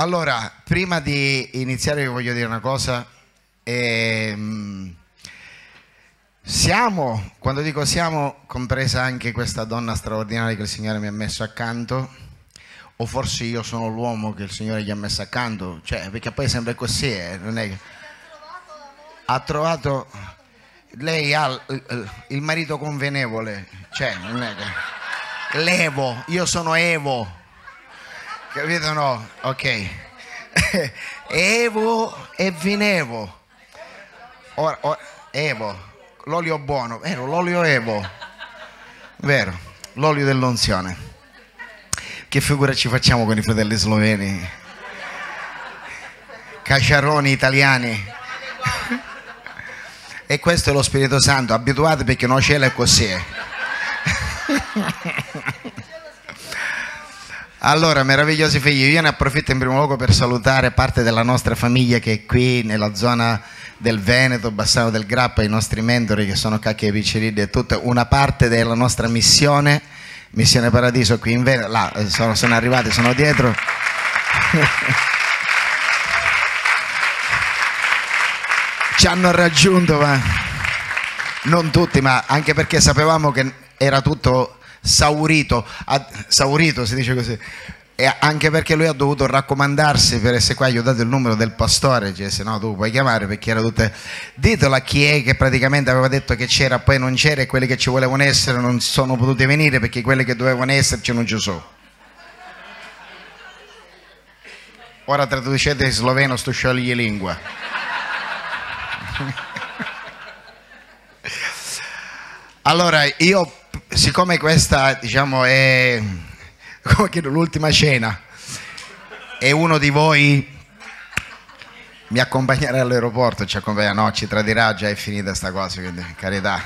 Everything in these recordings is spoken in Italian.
Allora, prima di iniziare vi voglio dire una cosa. Ehm, siamo, quando dico siamo, compresa anche questa donna straordinaria che il Signore mi ha messo accanto, o forse io sono l'uomo che il Signore gli ha messo accanto, cioè, perché poi sembra così, eh, non è che... Ha trovato... Lei ha il, marito convenevole, cioè, non è che... L'Evo, io sono Evo, capito no? Ok. Evo e Vinevo. Ora, ora, Evo, l'olio buono, vero? L'olio Evo, vero? L'olio dell'unzione. Che figura ci facciamo con i fratelli sloveni? Cacciaroni italiani. E questo è lo Spirito Santo, abituate perché non cielo è così. Allora, meravigliosi figli, io ne approfitto in primo luogo per salutare parte della nostra famiglia che è qui nella zona del Veneto, Bassano del Grappa, i nostri mentori che sono Cacchi e Picciriddi e tutta una parte della nostra missione, Missione Paradiso qui in Veneto, là sono, sono arrivati, sono dietro. Ci hanno raggiunto, ma non tutti, ma anche perché sapevamo che era tutto saurito, a, saurito si dice così, e anche perché lui ha dovuto raccomandarsi per essere qua, gli ho dato il numero del pastore, cioè, se no tu puoi chiamare perché era tutte... Ditelo a chi è che praticamente aveva detto che c'era, poi non c'era e quelli che ci volevano essere non sono potuti venire perché quelli che dovevano esserci non ci sono. Ora traducete in sloveno sto sciogli lingua. allora, io siccome questa diciamo è l'ultima cena e uno di voi mi accompagnerà all'aeroporto, ci accompagnerà, no, ci tradirà, già è finita sta cosa, quindi carità,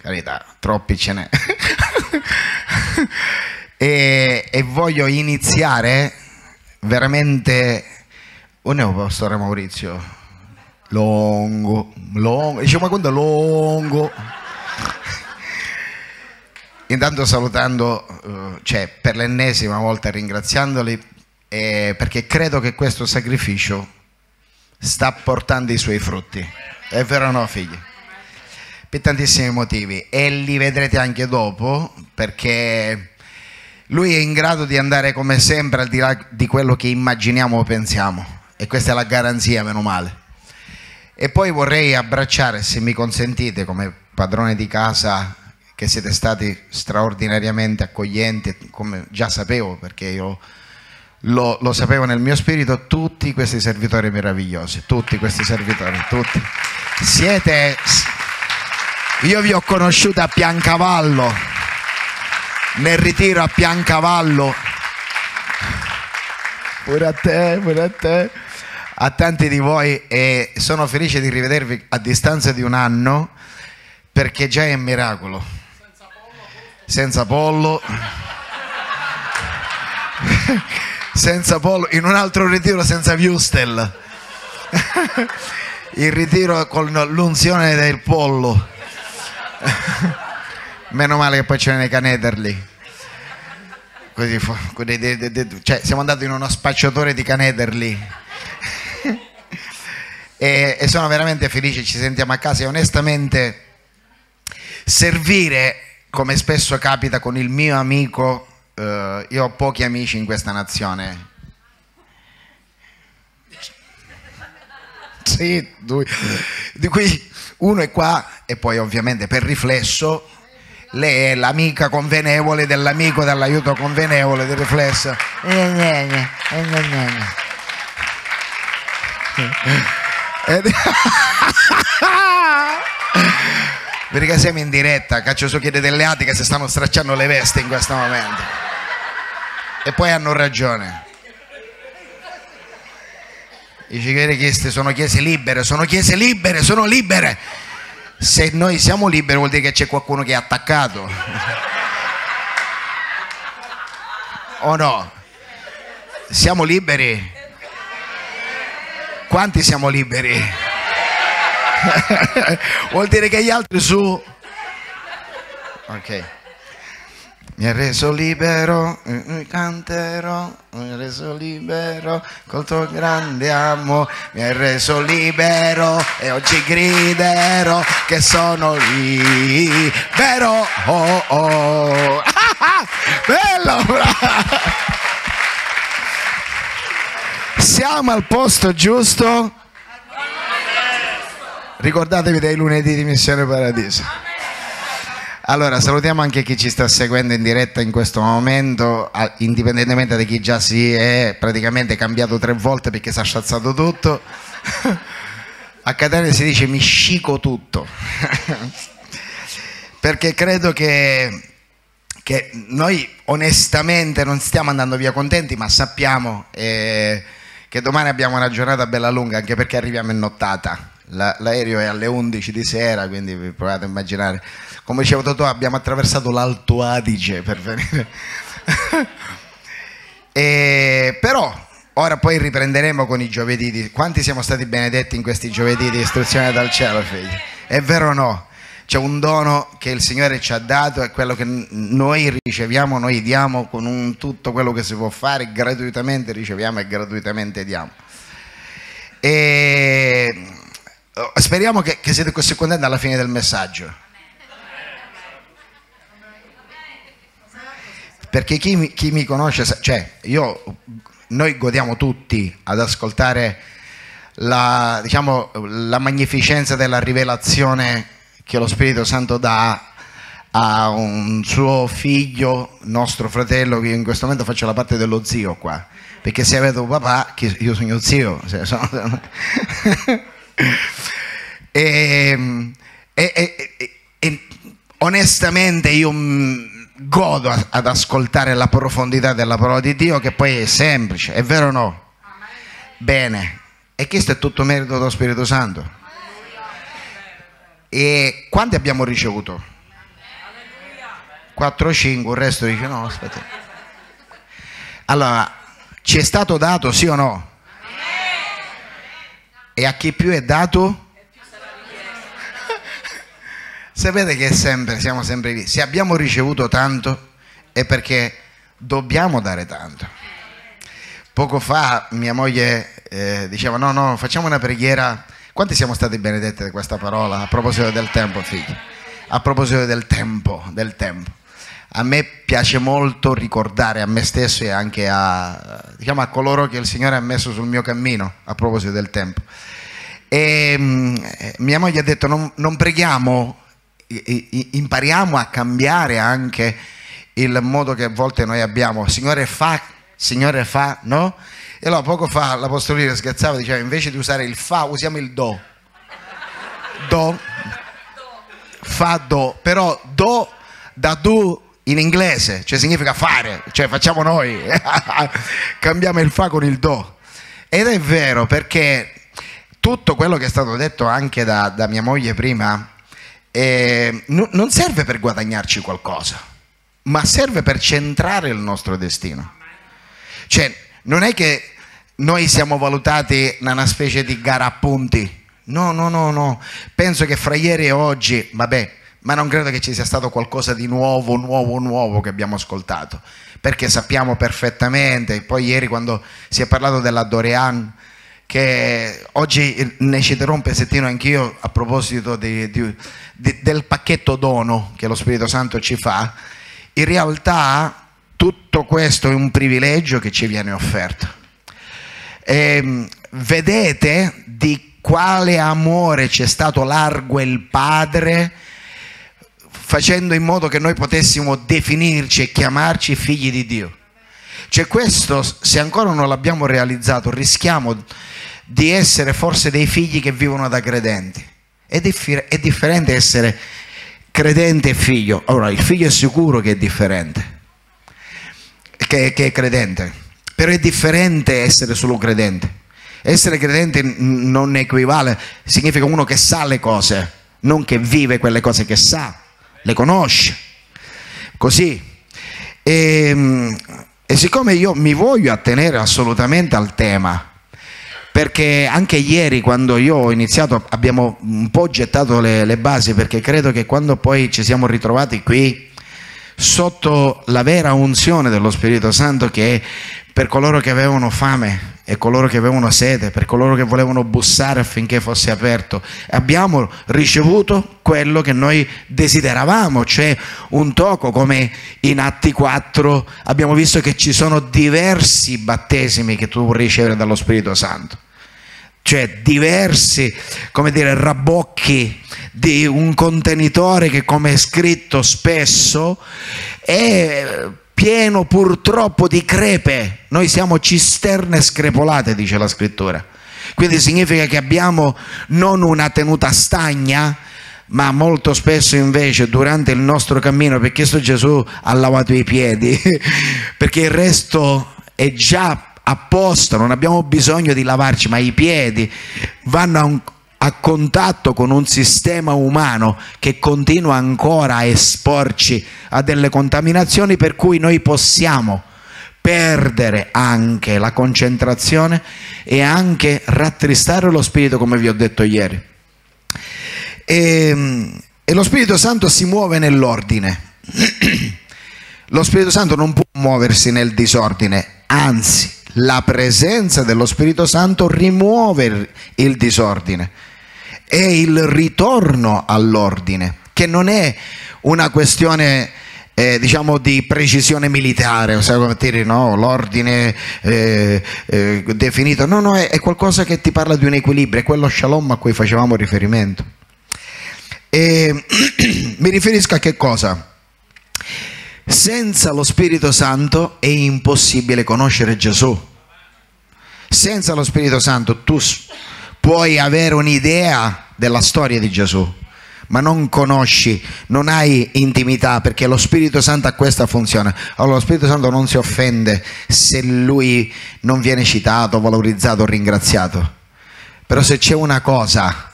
carità, troppi ce n'è. e, e, voglio iniziare veramente, un oh pastore Maurizio, longo, longo, dice ma quando è longo? Intanto salutando, uh, cioè per l'ennesima volta ringraziandoli, eh, perché credo che questo sacrificio sta portando i suoi frutti. È vero o no, figli? Per tantissimi motivi. E li vedrete anche dopo, perché lui è in grado di andare come sempre al di là di quello che immaginiamo o pensiamo. E questa è la garanzia, meno male. E poi vorrei abbracciare, se mi consentite, come padrone di casa che siete stati straordinariamente accoglienti, come già sapevo perché io lo, lo, sapevo nel mio spirito, tutti questi servitori meravigliosi, tutti questi servitori, tutti. Siete, io vi ho conosciuto a Piancavallo, nel ritiro a Piancavallo, pure a te, pure a te, a tanti di voi e sono felice di rivedervi a distanza di un anno perché già è un miracolo senza pollo, senza pollo, in un altro ritiro senza viustel, il ritiro con l'unzione del pollo. Meno male che poi c'erano i canederli. Così, cioè, siamo andati in uno spacciatore di canederli. e, e sono veramente felice, ci sentiamo a casa e onestamente servire come spesso capita con il mio amico, eh, io ho pochi amici in questa nazione. Sì, due, di cui uno è qua e poi ovviamente per riflesso lei è l'amica convenevole dell'amico dell'aiuto convenevole del riflesso. Perché siamo in diretta, caccio su chiede delle atti che si stanno stracciando le vesti in questo momento. E poi hanno ragione. Dice che le chiese sono chiese libere, sono chiese libere, sono libere. Se noi siamo liberi vuol dire che c'è qualcuno che è attaccato. o no? Siamo liberi? Quanti siamo liberi? Vuol dire che gli altri su... Ok. mi ha reso libero, eh, canterò, mi ha reso libero col tuo grande amore, mi ha reso libero e oggi griderò che sono libero. Oh, oh. Bello, bravo. Siamo al posto giusto? Ricordatevi dei lunedì di Missione Paradiso. Allora, salutiamo anche chi ci sta seguendo in diretta in questo momento, indipendentemente da chi già si è praticamente cambiato tre volte perché si è sciazzato tutto. A Catania si dice mi scico tutto. perché credo che, che, noi onestamente non stiamo andando via contenti, ma sappiamo eh, che domani abbiamo una giornata bella lunga, anche perché arriviamo in nottata. La, l'aereo è alle 11 di sera, quindi vi provate a immaginare come diceva Totò, abbiamo attraversato l'Alto Adige per venire. e, però ora poi riprenderemo con i giovedì. Di... Quanti siamo stati benedetti in questi giovedì di istruzione dal cielo, figli? È vero o no? C'è un dono che il Signore ci ha dato e quello che noi riceviamo, noi diamo con un, tutto quello che si può fare, gratuitamente riceviamo e gratuitamente diamo. E speriamo che, che siete così contenti alla fine del messaggio. perché chi, chi mi conosce, cioè io, noi godiamo tutti ad ascoltare la, diciamo, la magnificenza della rivelazione che lo Spirito Santo dà a un suo figlio, nostro fratello, che in questo momento faccio la parte dello zio qua, perché se avete un papà, io sono zio, sono... e, e, e, onestamente io godo ad ascoltare la profondità della parola di Dio che poi è semplice, è vero o no? Bene, e questo è tutto merito dello Spirito Santo. E quanti abbiamo ricevuto? 4 5, il resto dice no, aspetta. Allora, ci è stato dato sì o no? E a chi più è dato? Sapete che sempre, siamo sempre lì. Se abbiamo ricevuto tanto è perché dobbiamo dare tanto. Poco fa mia moglie eh, diceva no, no, facciamo una preghiera. Quanti siamo stati benedetti di questa parola a proposito del tempo, figli? A proposito del tempo, del tempo. A me piace molto ricordare a me stesso e anche a, diciamo, a coloro che il Signore ha messo sul mio cammino a proposito del tempo. E mm, mia moglie ha detto non, non preghiamo impariamo a cambiare anche il modo che a volte noi abbiamo. Signore fa, Signore fa, no? E allora poco fa l'apostolino scherzava, diceva invece di usare il fa usiamo il do. Do, fa do, però do da do in inglese, cioè significa fare, cioè facciamo noi, cambiamo il fa con il do. Ed è vero perché tutto quello che è stato detto anche da, da mia moglie prima, eh, no, non serve per guadagnarci qualcosa, ma serve per centrare il nostro destino. Cioè, non è che noi siamo valutati in una specie di gara a punti. No, no, no, no. Penso che fra ieri e oggi, vabbè, ma non credo che ci sia stato qualcosa di nuovo, nuovo, nuovo che abbiamo ascoltato, perché sappiamo perfettamente, poi ieri quando si è parlato della Dorean, che oggi ne citerò un pezzettino anch'io a proposito di, di, di, del pacchetto dono che lo Spirito Santo ci fa, in realtà tutto questo è un privilegio che ci viene offerto. E, ehm, vedete di quale amore ci è stato largo il Padre facendo in modo che noi potessimo definirci e chiamarci figli di Dio. Cioè questo, se ancora non l'abbiamo realizzato, rischiamo di essere forse dei figli che vivono da credenti. È, differ- è differente essere credente e figlio. Allora, il figlio è sicuro che è differente, che, che è credente, però è differente essere solo credente. Essere credente non equivale, significa uno che sa le cose, non che vive quelle cose che sa, le conosce. Così. E, ehm, e siccome io mi voglio attenere assolutamente al tema, perché anche ieri quando io ho iniziato abbiamo un po' gettato le, le, basi perché credo che quando poi ci siamo ritrovati qui sotto la vera unzione dello Spirito Santo che è per coloro che avevano fame e coloro che avevano sete, per coloro che volevano bussare affinché fosse aperto. Abbiamo ricevuto quello che noi desideravamo, cioè un tocco come in Atti 4 abbiamo visto che ci sono diversi battesimi che tu puoi ricevere dallo Spirito Santo cioè diversi, come dire, rabocchi di un contenitore che come è scritto spesso è pieno purtroppo di crepe. Noi siamo cisterne screpolate, dice la scrittura. Quindi significa che abbiamo non una tenuta stagna, ma molto spesso invece durante il nostro cammino, perché questo Gesù ha lavato i piedi, perché il resto è già apposta, non abbiamo bisogno di lavarci, ma i piedi vanno a, a contatto con un sistema umano che continua ancora a esporci a delle contaminazioni per cui noi possiamo perdere anche la concentrazione e anche rattristare lo spirito come vi ho detto ieri. E, e lo Spirito Santo si muove nell'ordine. Lo Spirito Santo non può muoversi nel disordine, anzi la presenza dello Spirito Santo rimuove il disordine. È il ritorno all'ordine, che non è una questione eh, diciamo di precisione militare, no? l'ordine eh, eh, definito, no, no, è, è, qualcosa che ti parla di un equilibrio, è quello shalom a cui facevamo riferimento. E, mi riferisco a che cosa? Senza lo Spirito Santo è impossibile conoscere Gesù. Senza lo Spirito Santo tu puoi avere un'idea della storia di Gesù, ma non conosci, non hai intimità perché lo Spirito Santo ha questa funzione. Allora lo Spirito Santo non si offende se lui non viene citato, valorizzato, ringraziato. Però se c'è una cosa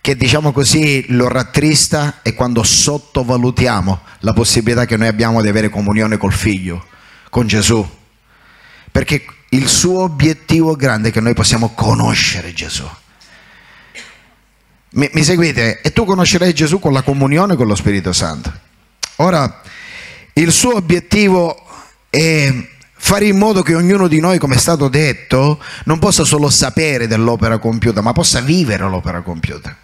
che diciamo così lo rattrista è quando sottovalutiamo la possibilità che noi abbiamo di avere comunione col figlio, con Gesù. Perché il suo obiettivo grande è che noi possiamo conoscere Gesù. Mi, mi seguite? E tu conoscerai Gesù con la comunione con lo Spirito Santo. Ora, il suo obiettivo è fare in modo che ognuno di noi, come è stato detto, non possa solo sapere dell'opera compiuta, ma possa vivere l'opera compiuta.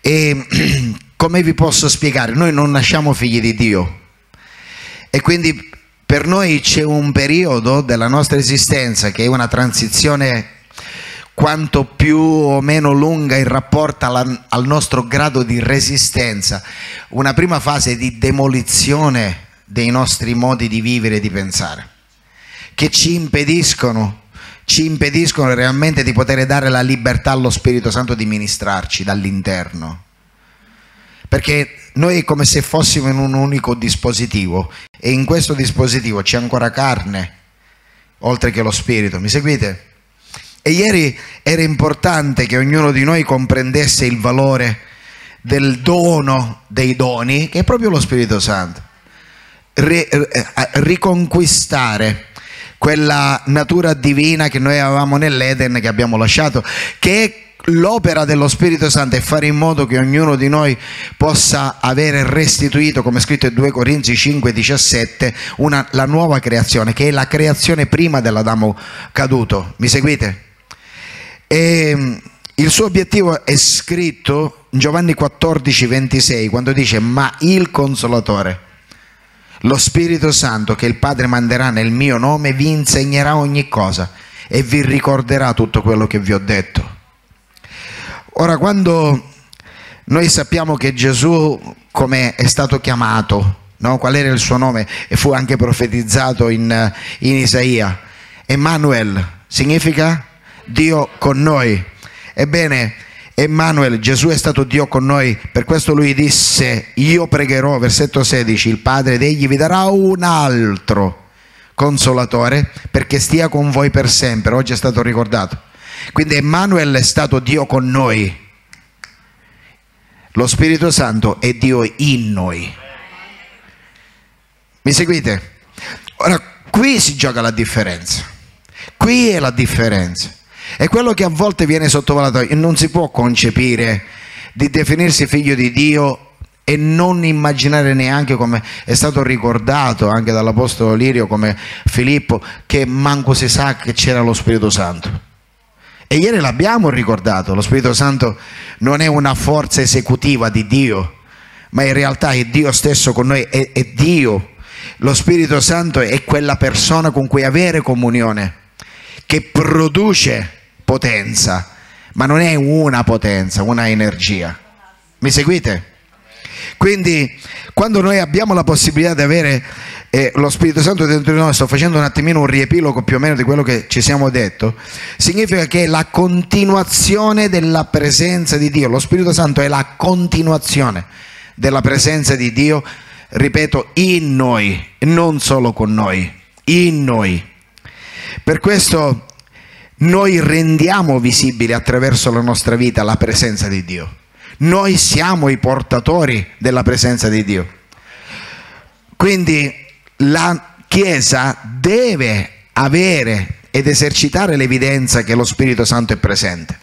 E come vi posso spiegare? Noi non nasciamo figli di Dio e quindi per noi c'è un periodo della nostra esistenza che è una transizione quanto più o meno lunga in rapporto alla, al nostro grado di resistenza, una prima fase di demolizione dei nostri modi di vivere e di pensare, che ci impediscono ci impediscono realmente di poter dare la libertà allo Spirito Santo di ministrarci dall'interno. Perché noi è come se fossimo in un unico dispositivo e in questo dispositivo c'è ancora carne, oltre che lo Spirito. Mi seguite? E ieri era importante che ognuno di noi comprendesse il valore del dono dei doni, che è proprio lo Spirito Santo. Riconquistare quella natura divina che noi avevamo nell'Eden che abbiamo lasciato, che è l'opera dello Spirito Santo è fare in modo che ognuno di noi possa avere restituito, come scritto in 2 Corinzi 5, 17, una, la nuova creazione, che è la creazione prima dell'Adamo caduto. Mi seguite? E, mm, il suo obiettivo è scritto in Giovanni 14, 26, quando dice, ma il consolatore, lo Spirito Santo che il Padre manderà nel mio nome vi insegnerà ogni cosa e vi ricorderà tutto quello che vi ho detto. Ora, quando noi sappiamo che Gesù, come è stato chiamato, no? qual era il suo nome, e fu anche profetizzato in, in Isaia, Emmanuel significa Dio con noi. Ebbene, Emanuele, Gesù è stato Dio con noi, per questo lui disse, io pregherò, versetto 16, il Padre ed egli vi darà un altro consolatore perché stia con voi per sempre, oggi è stato ricordato. Quindi Emanuele è stato Dio con noi, lo Spirito Santo è Dio in noi. Mi seguite? Ora, qui si gioca la differenza, qui è la differenza. È quello che a volte viene sottovalutato. Non si può concepire di definirsi figlio di Dio e non immaginare neanche come è stato ricordato anche dall'Apostolo Lirio come Filippo che manco si sa che c'era lo Spirito Santo. E ieri l'abbiamo ricordato, lo Spirito Santo non è una forza esecutiva di Dio, ma in realtà è Dio stesso con noi, è, è Dio. Lo Spirito Santo è quella persona con cui avere comunione, che produce potenza, ma non è una potenza, una energia. Mi seguite? Quindi quando noi abbiamo la possibilità di avere eh, lo Spirito Santo dentro di noi, sto facendo un attimino un riepilogo più o meno di quello che ci siamo detto, significa che è la continuazione della presenza di Dio, lo Spirito Santo è la continuazione della presenza di Dio, ripeto, in noi, non solo con noi, in noi. Per questo noi rendiamo visibile attraverso la nostra vita la presenza di Dio. Noi siamo i portatori della presenza di Dio. Quindi la Chiesa deve avere ed esercitare l'evidenza che lo Spirito Santo è presente.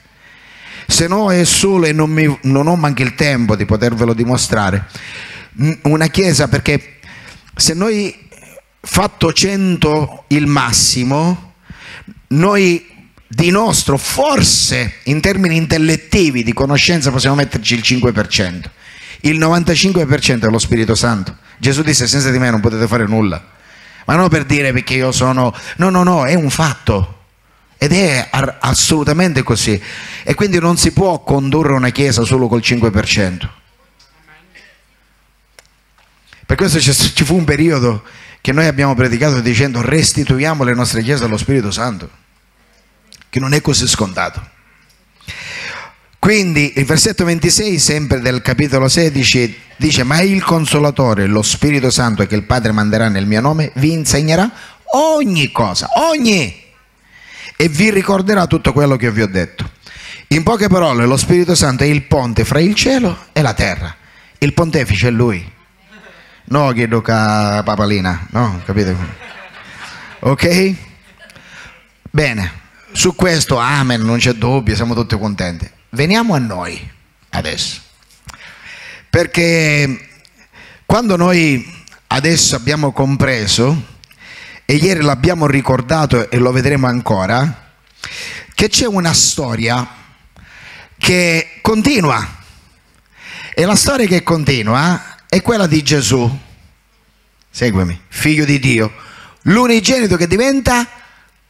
Se no è solo e non, mi, non ho manco il tempo di potervelo dimostrare. Una Chiesa perché se noi fatto 100 il massimo, noi di nostro, forse in termini intellettivi di conoscenza possiamo metterci il 5%, il 95% è lo Spirito Santo. Gesù disse senza di me non potete fare nulla, ma non per dire perché io sono, no, no, no, è un fatto. Ed è assolutamente così. E quindi non si può condurre una chiesa solo col 5%. Per questo ci fu un periodo che noi abbiamo predicato dicendo restituiamo le nostre chiese allo Spirito Santo che non è così scontato. Quindi il versetto 26, sempre del capitolo 16, dice, ma il consolatore, lo Spirito Santo che il Padre manderà nel mio nome, vi insegnerà ogni cosa, ogni, e vi ricorderà tutto quello che vi ho detto. In poche parole, lo Spirito Santo è il ponte fra il cielo e la terra. Il pontefice è lui. No, che duca papalina, no, capite? Ok? Bene. Su questo, amen, non c'è dubbio, siamo tutti contenti. Veniamo a noi adesso. Perché quando noi adesso abbiamo compreso, e ieri l'abbiamo ricordato e lo vedremo ancora, che c'è una storia che continua. E la storia che continua è quella di Gesù. Seguimi, figlio di Dio, l'unigenito che diventa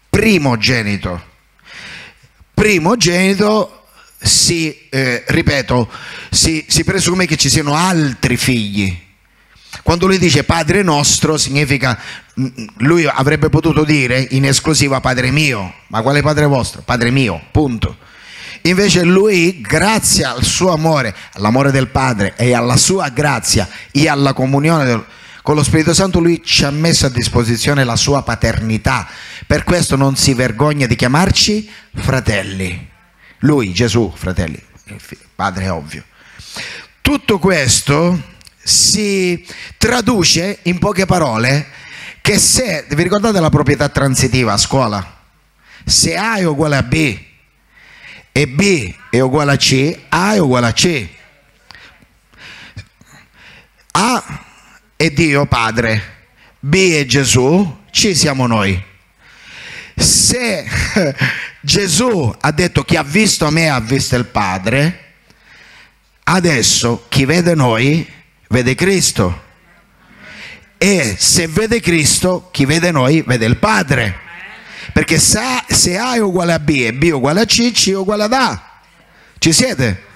primogenito primogenito si, eh, ripeto, si, si presume che ci siano altri figli. Quando lui dice Padre nostro significa, mm, lui avrebbe potuto dire in esclusiva Padre mio, ma quale Padre vostro? Padre mio, punto. Invece lui, grazie al suo amore, all'amore del Padre e alla sua grazia e alla comunione del, con lo Spirito Santo, lui ci ha messo a disposizione la sua paternità per questo non si vergogna di chiamarci fratelli. Lui, Gesù, fratelli, padre ovvio. Tutto questo si traduce in poche parole che se, vi ricordate la proprietà transitiva a scuola? Se A è uguale a B e B è uguale a C, A è uguale a C. A è Dio Padre, B è Gesù, C siamo noi se Gesù ha detto chi ha visto me ha visto il Padre, adesso chi vede noi vede Cristo. E se vede Cristo, chi vede noi vede il Padre. Perché se A, se A è uguale a B e B è uguale a C, C è uguale ad A. Ci siete?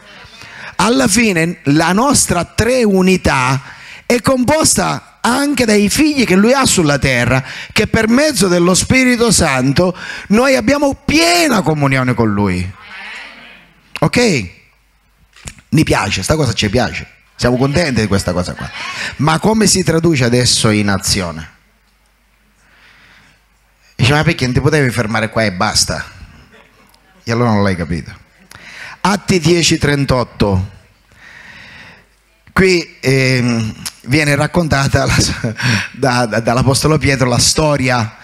Alla fine la nostra tre unità è composta anche dai figli che lui ha sulla terra, che per mezzo dello Spirito Santo noi abbiamo piena comunione con lui. Ok? Mi piace, sta cosa ci piace. Siamo contenti di questa cosa qua. Ma come si traduce adesso in azione? Dice, ma perché non ti potevi fermare qua e basta? E allora non l'hai capito. Atti 10:38. Qui ehm, viene raccontata la, da, da, dall'Apostolo Pietro la storia,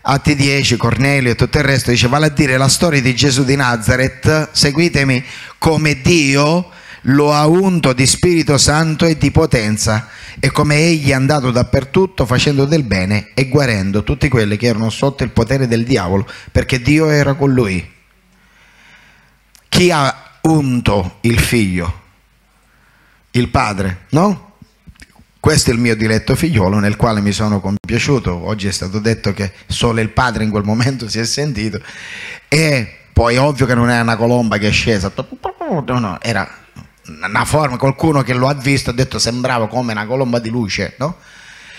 Atti 10, Cornelio e tutto il resto, dice vale a dire la storia di Gesù di Nazareth, seguitemi, come Dio lo ha unto di Spirito Santo e di potenza e come egli è andato dappertutto facendo del bene e guarendo tutti quelli che erano sotto il potere del diavolo perché Dio era con lui. Chi ha unto il figlio? Il padre, no? Questo è il mio diletto figliolo nel quale mi sono compiaciuto. Oggi è stato detto che solo il padre in quel momento si è sentito. E poi è ovvio che non è una colomba che è scesa, no, no, era una forma, qualcuno che lo ha visto ha detto sembrava come una colomba di luce, no?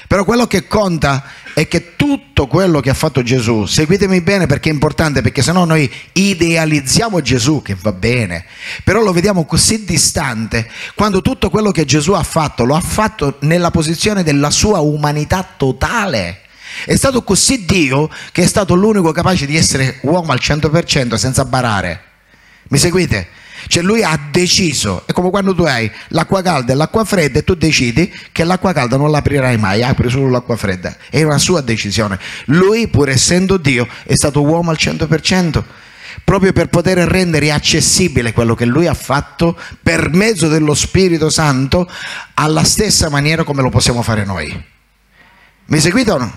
Però quello che conta è che tutto quello che ha fatto Gesù, seguitemi bene perché è importante, perché sennò noi idealizziamo Gesù, che va bene, però lo vediamo così distante, quando tutto quello che Gesù ha fatto lo ha fatto nella posizione della sua umanità totale. È stato così Dio che è stato l'unico capace di essere uomo al 100% senza barare. Mi seguite? Cioè lui ha deciso, è come quando tu hai l'acqua calda e l'acqua fredda e tu decidi che l'acqua calda non l'aprirai mai, apri solo l'acqua fredda. È una sua decisione. Lui, pur essendo Dio, è stato uomo al 100%, proprio per poter rendere accessibile quello che lui ha fatto per mezzo dello Spirito Santo alla stessa maniera come lo possiamo fare noi. Mi seguite o no?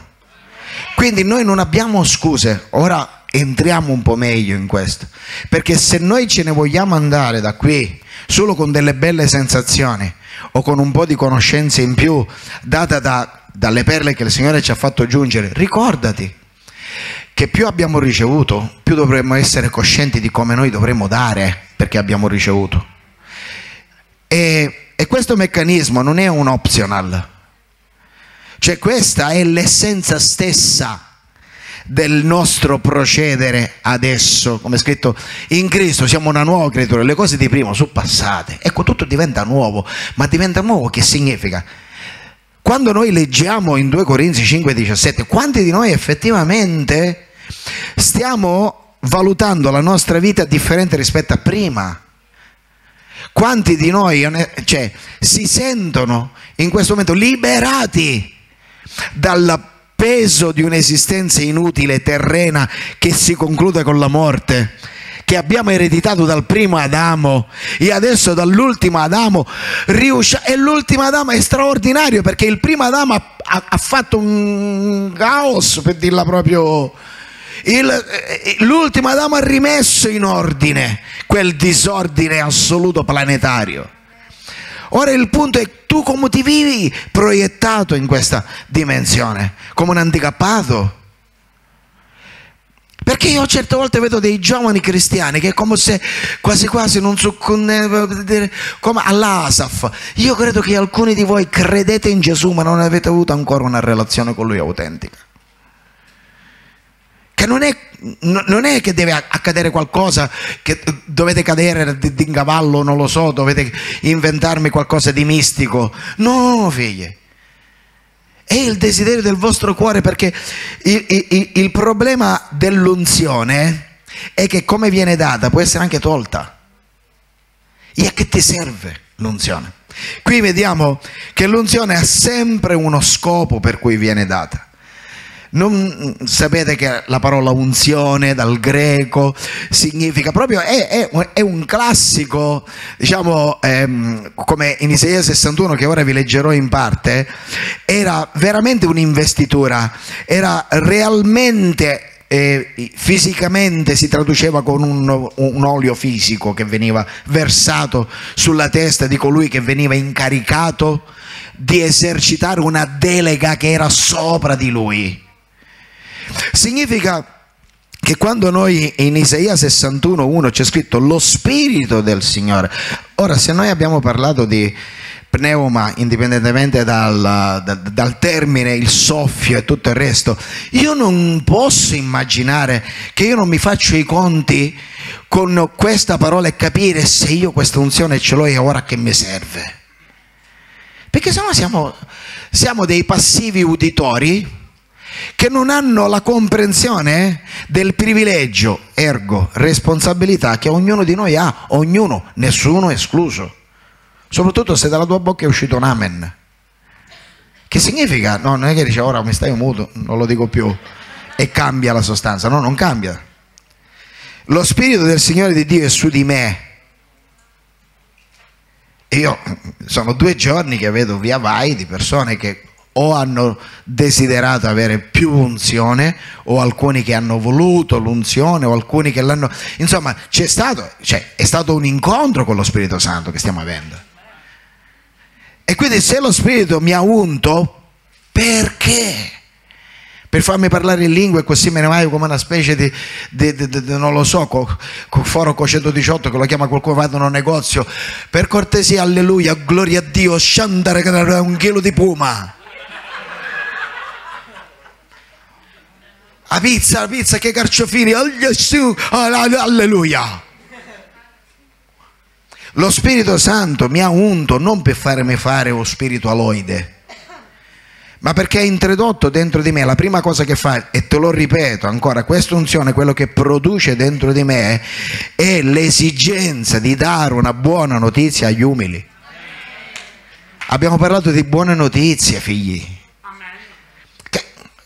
Quindi noi non abbiamo scuse. Ora entriamo un po' meglio in questo, perché se noi ce ne vogliamo andare da qui solo con delle belle sensazioni o con un po' di conoscenze in più data da, dalle perle che il Signore ci ha fatto giungere, ricordati che più abbiamo ricevuto, più dovremmo essere coscienti di come noi dovremmo dare perché abbiamo ricevuto. E, e questo meccanismo non è un optional, cioè questa è l'essenza stessa del nostro procedere adesso, come è scritto in Cristo, siamo una nuova creatura, le cose di prima sono passate, ecco tutto diventa nuovo, ma diventa nuovo che significa? Quando noi leggiamo in 2 Corinzi 5:17, quanti di noi effettivamente stiamo valutando la nostra vita differente rispetto a prima? Quanti di noi cioè, si sentono in questo momento liberati dalla peso di un'esistenza inutile, terrena, che si conclude con la morte, che abbiamo ereditato dal primo Adamo e adesso dall'ultimo Adamo, e l'ultimo Adamo è straordinario perché il primo Adamo ha, ha, ha fatto un caos, per dirla proprio... Eh, l'ultimo Adamo ha rimesso in ordine quel disordine assoluto planetario. Ora il punto è tu come ti vivi proiettato in questa dimensione, come un handicappato. Perché io certe volte vedo dei giovani cristiani che è come se quasi quasi non so come all'Asaf. Io credo che alcuni di voi credete in Gesù ma non avete avuto ancora una relazione con Lui autentica che non è, non è, che deve accadere qualcosa, che dovete cadere di, cavallo, non lo so, dovete inventarmi qualcosa di mistico. No, figli. È il desiderio del vostro cuore perché il, il, il problema dell'unzione è che come viene data può essere anche tolta. E a che ti serve l'unzione? Qui vediamo che l'unzione ha sempre uno scopo per cui viene data. Non sapete che la parola unzione dal greco significa proprio, è, è, è un classico, diciamo ehm, come in Isaia 61 che ora vi leggerò in parte, era veramente un'investitura, era realmente eh, fisicamente si traduceva con un, un, olio fisico che veniva versato sulla testa di colui che veniva incaricato di esercitare una delega che era sopra di lui. Significa che quando noi in Isaia 61.1 c'è scritto lo spirito del Signore, ora se noi abbiamo parlato di pneuma, indipendentemente dal, dal, dal, termine, il soffio e tutto il resto, io non posso immaginare che io non mi faccio i conti con questa parola e capire se io questa unzione ce l'ho e ora che mi serve. Perché se no siamo, siamo dei passivi uditori che non hanno la comprensione del privilegio, ergo responsabilità che ognuno di noi ha, ognuno, nessuno escluso. Soprattutto se dalla tua bocca è uscito un amen. Che significa? No, non è che dice ora mi stai muto, non lo dico più e cambia la sostanza. No, non cambia. Lo spirito del Signore di Dio è su di me io sono due giorni che vedo via vai di persone che o hanno desiderato avere più unzione o alcuni che hanno voluto l'unzione o alcuni che l'hanno insomma c'è stato cioè, è stato un incontro con lo Spirito Santo che stiamo avendo e quindi se lo Spirito mi ha unto perché? per farmi parlare in lingue così me ne vai come una specie di, di, di, di non lo so, con co foro co 118 che lo chiama qualcuno, vado in un negozio, per cortesia, alleluia, gloria a Dio, sciandare un chilo di puma. La pizza, la pizza, che carciofini, alleluia. Lo Spirito Santo mi ha unto non per farmi fare lo spiritualoide ma perché è introdotto dentro di me. La prima cosa che fa, e te lo ripeto ancora, questa unzione, quello che produce dentro di me è l'esigenza di dare una buona notizia agli umili. Abbiamo parlato di buone notizie, figli.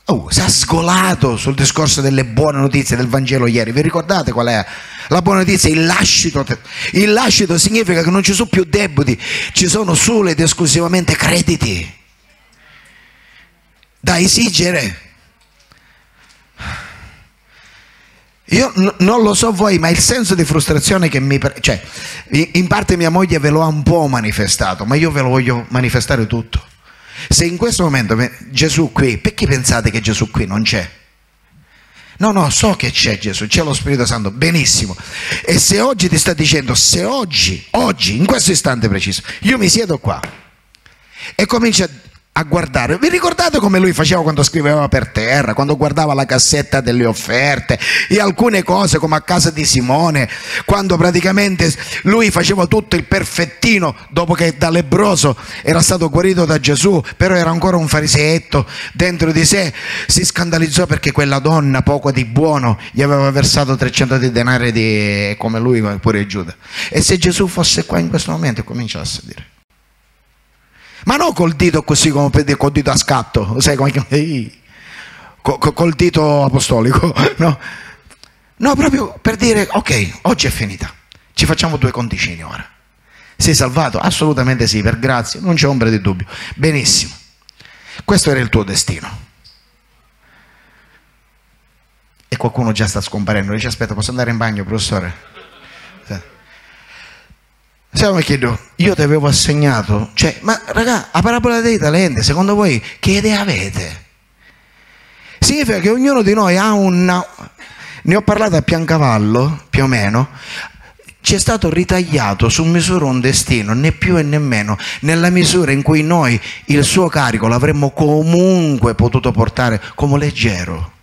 Oh, si è sgolato sul discorso delle buone notizie del Vangelo ieri. Vi ricordate qual è? La buona notizia è il lascito. Il lascito significa che non ci sono più debiti, ci sono solo ed esclusivamente crediti da esigere. Io n- non lo so voi, ma il senso di frustrazione che mi... Pre- cioè, in parte mia moglie ve lo ha un po' manifestato, ma io ve lo voglio manifestare tutto. Se in questo momento Gesù qui, perché pensate che Gesù qui non c'è? No, no, so che c'è Gesù, c'è lo Spirito Santo, benissimo. E se oggi ti sta dicendo, se oggi, oggi, in questo istante preciso, io mi siedo qua e comincio a guardare. Vi ricordate come lui faceva quando scriveva per terra, quando guardava la cassetta delle offerte e alcune cose come a casa di Simone, quando praticamente lui faceva tutto il perfettino dopo che da lebroso era stato guarito da Gesù, però era ancora un fariseetto dentro di sé, si scandalizzò perché quella donna poco di buono gli aveva versato 300 di denari di, come lui pure Giuda. E se Gesù fosse qua in questo momento cominciasse a dire ma non col dito così come per dire col dito a scatto, sai come col, col dito apostolico, no? No, proprio per dire ok, oggi è finita, ci facciamo due conticini ora. Sei salvato? Assolutamente sì, per grazia, non c'è ombra di dubbio. Benissimo, questo era il tuo destino. E qualcuno già sta scomparendo, dice aspetta, posso andare in bagno, professore? Come chiedo? Io ti avevo assegnato, cioè, ma raga, la parabola dei talenti, secondo voi che idea avete? Significa che ognuno di noi ha una... Ne ho parlato a Piancavallo, più o meno, ci è stato ritagliato su misura un destino, né più e né meno, nella misura in cui noi il suo carico l'avremmo comunque potuto portare come leggero.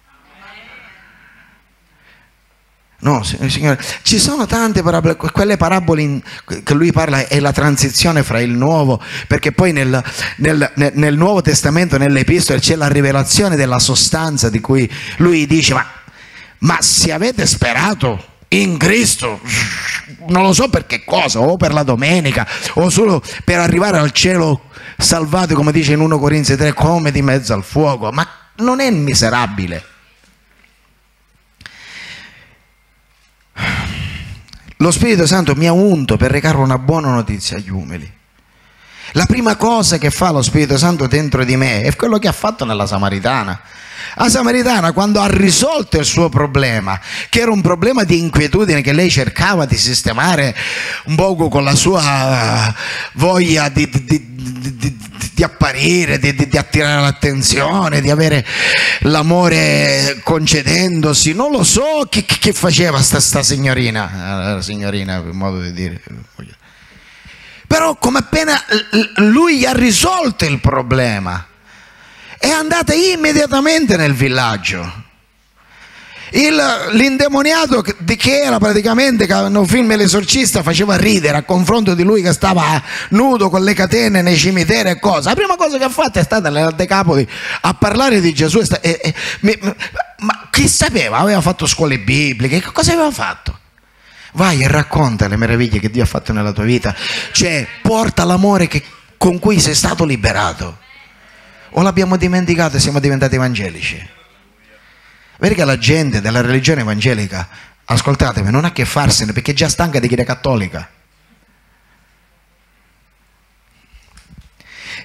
No, Signore, ci sono tante parabole, quelle parabole in, che lui parla è la transizione fra il nuovo, perché poi nel, nel, nel Nuovo Testamento, nell'Epistola, c'è la rivelazione della sostanza di cui lui dice, ma, ma se avete sperato in Cristo, non lo so per che cosa, o per la domenica, o solo per arrivare al cielo salvati, come dice in 1 Corinzi 3, come di mezzo al fuoco, ma non è miserabile Lo Spirito Santo mi ha unto per recare una buona notizia agli umili. La prima cosa che fa lo Spirito Santo dentro di me è quello che ha fatto nella Samaritana. La Samaritana quando ha risolto il suo problema, che era un problema di inquietudine che lei cercava di sistemare un poco con la sua voglia di, di, di, di apparire, di, attirare l'attenzione, di avere l'amore concedendosi, non lo so che, che faceva sta, sta signorina, la signorina per modo di dire. Però come appena lui ha risolto il problema, è andata immediatamente nel villaggio. Il, l'indemoniato di che era praticamente che nel film L'esorcista faceva ridere a confronto di lui che stava nudo con le catene nei cimiteri e cose. La prima cosa che ha fatto è stata nel decapoli a parlare di Gesù. E, e, e, ma chi sapeva? Aveva fatto scuole bibliche, che cosa aveva fatto? Vai e racconta le meraviglie che Dio ha fatto nella tua vita, cioè porta l'amore che, con cui sei stato liberato o l'abbiamo dimenticato e siamo diventati evangelici? Vedi che la gente della religione evangelica, ascoltatemi, non ha che farsene perché è già stanca di chiedere cattolica.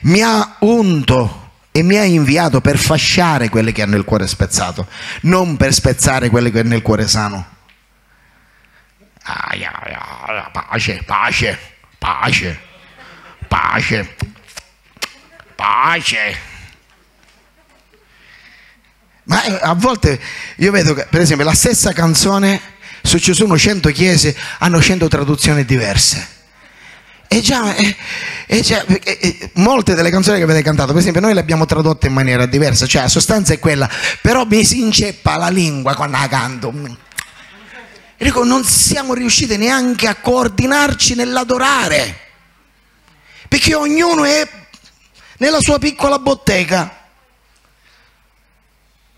mi ha unto e mi ha inviato per fasciare quelli che hanno il cuore spezzato, non per spezzare quelli che hanno il cuore sano. Pace, pace, pace, pace, pace. Ma eh, a volte io vedo che, per esempio, la stessa canzone, se ci sono 100 chiese, hanno 100 traduzioni diverse. E già, e, e già e, molte delle canzoni che avete cantato, per esempio, noi le abbiamo tradotte in maniera diversa, cioè la sostanza è quella, però mi si inceppa la lingua quando la canto. E dico, non siamo riusciti neanche a coordinarci nell'adorare, perché ognuno è nella sua piccola bottega.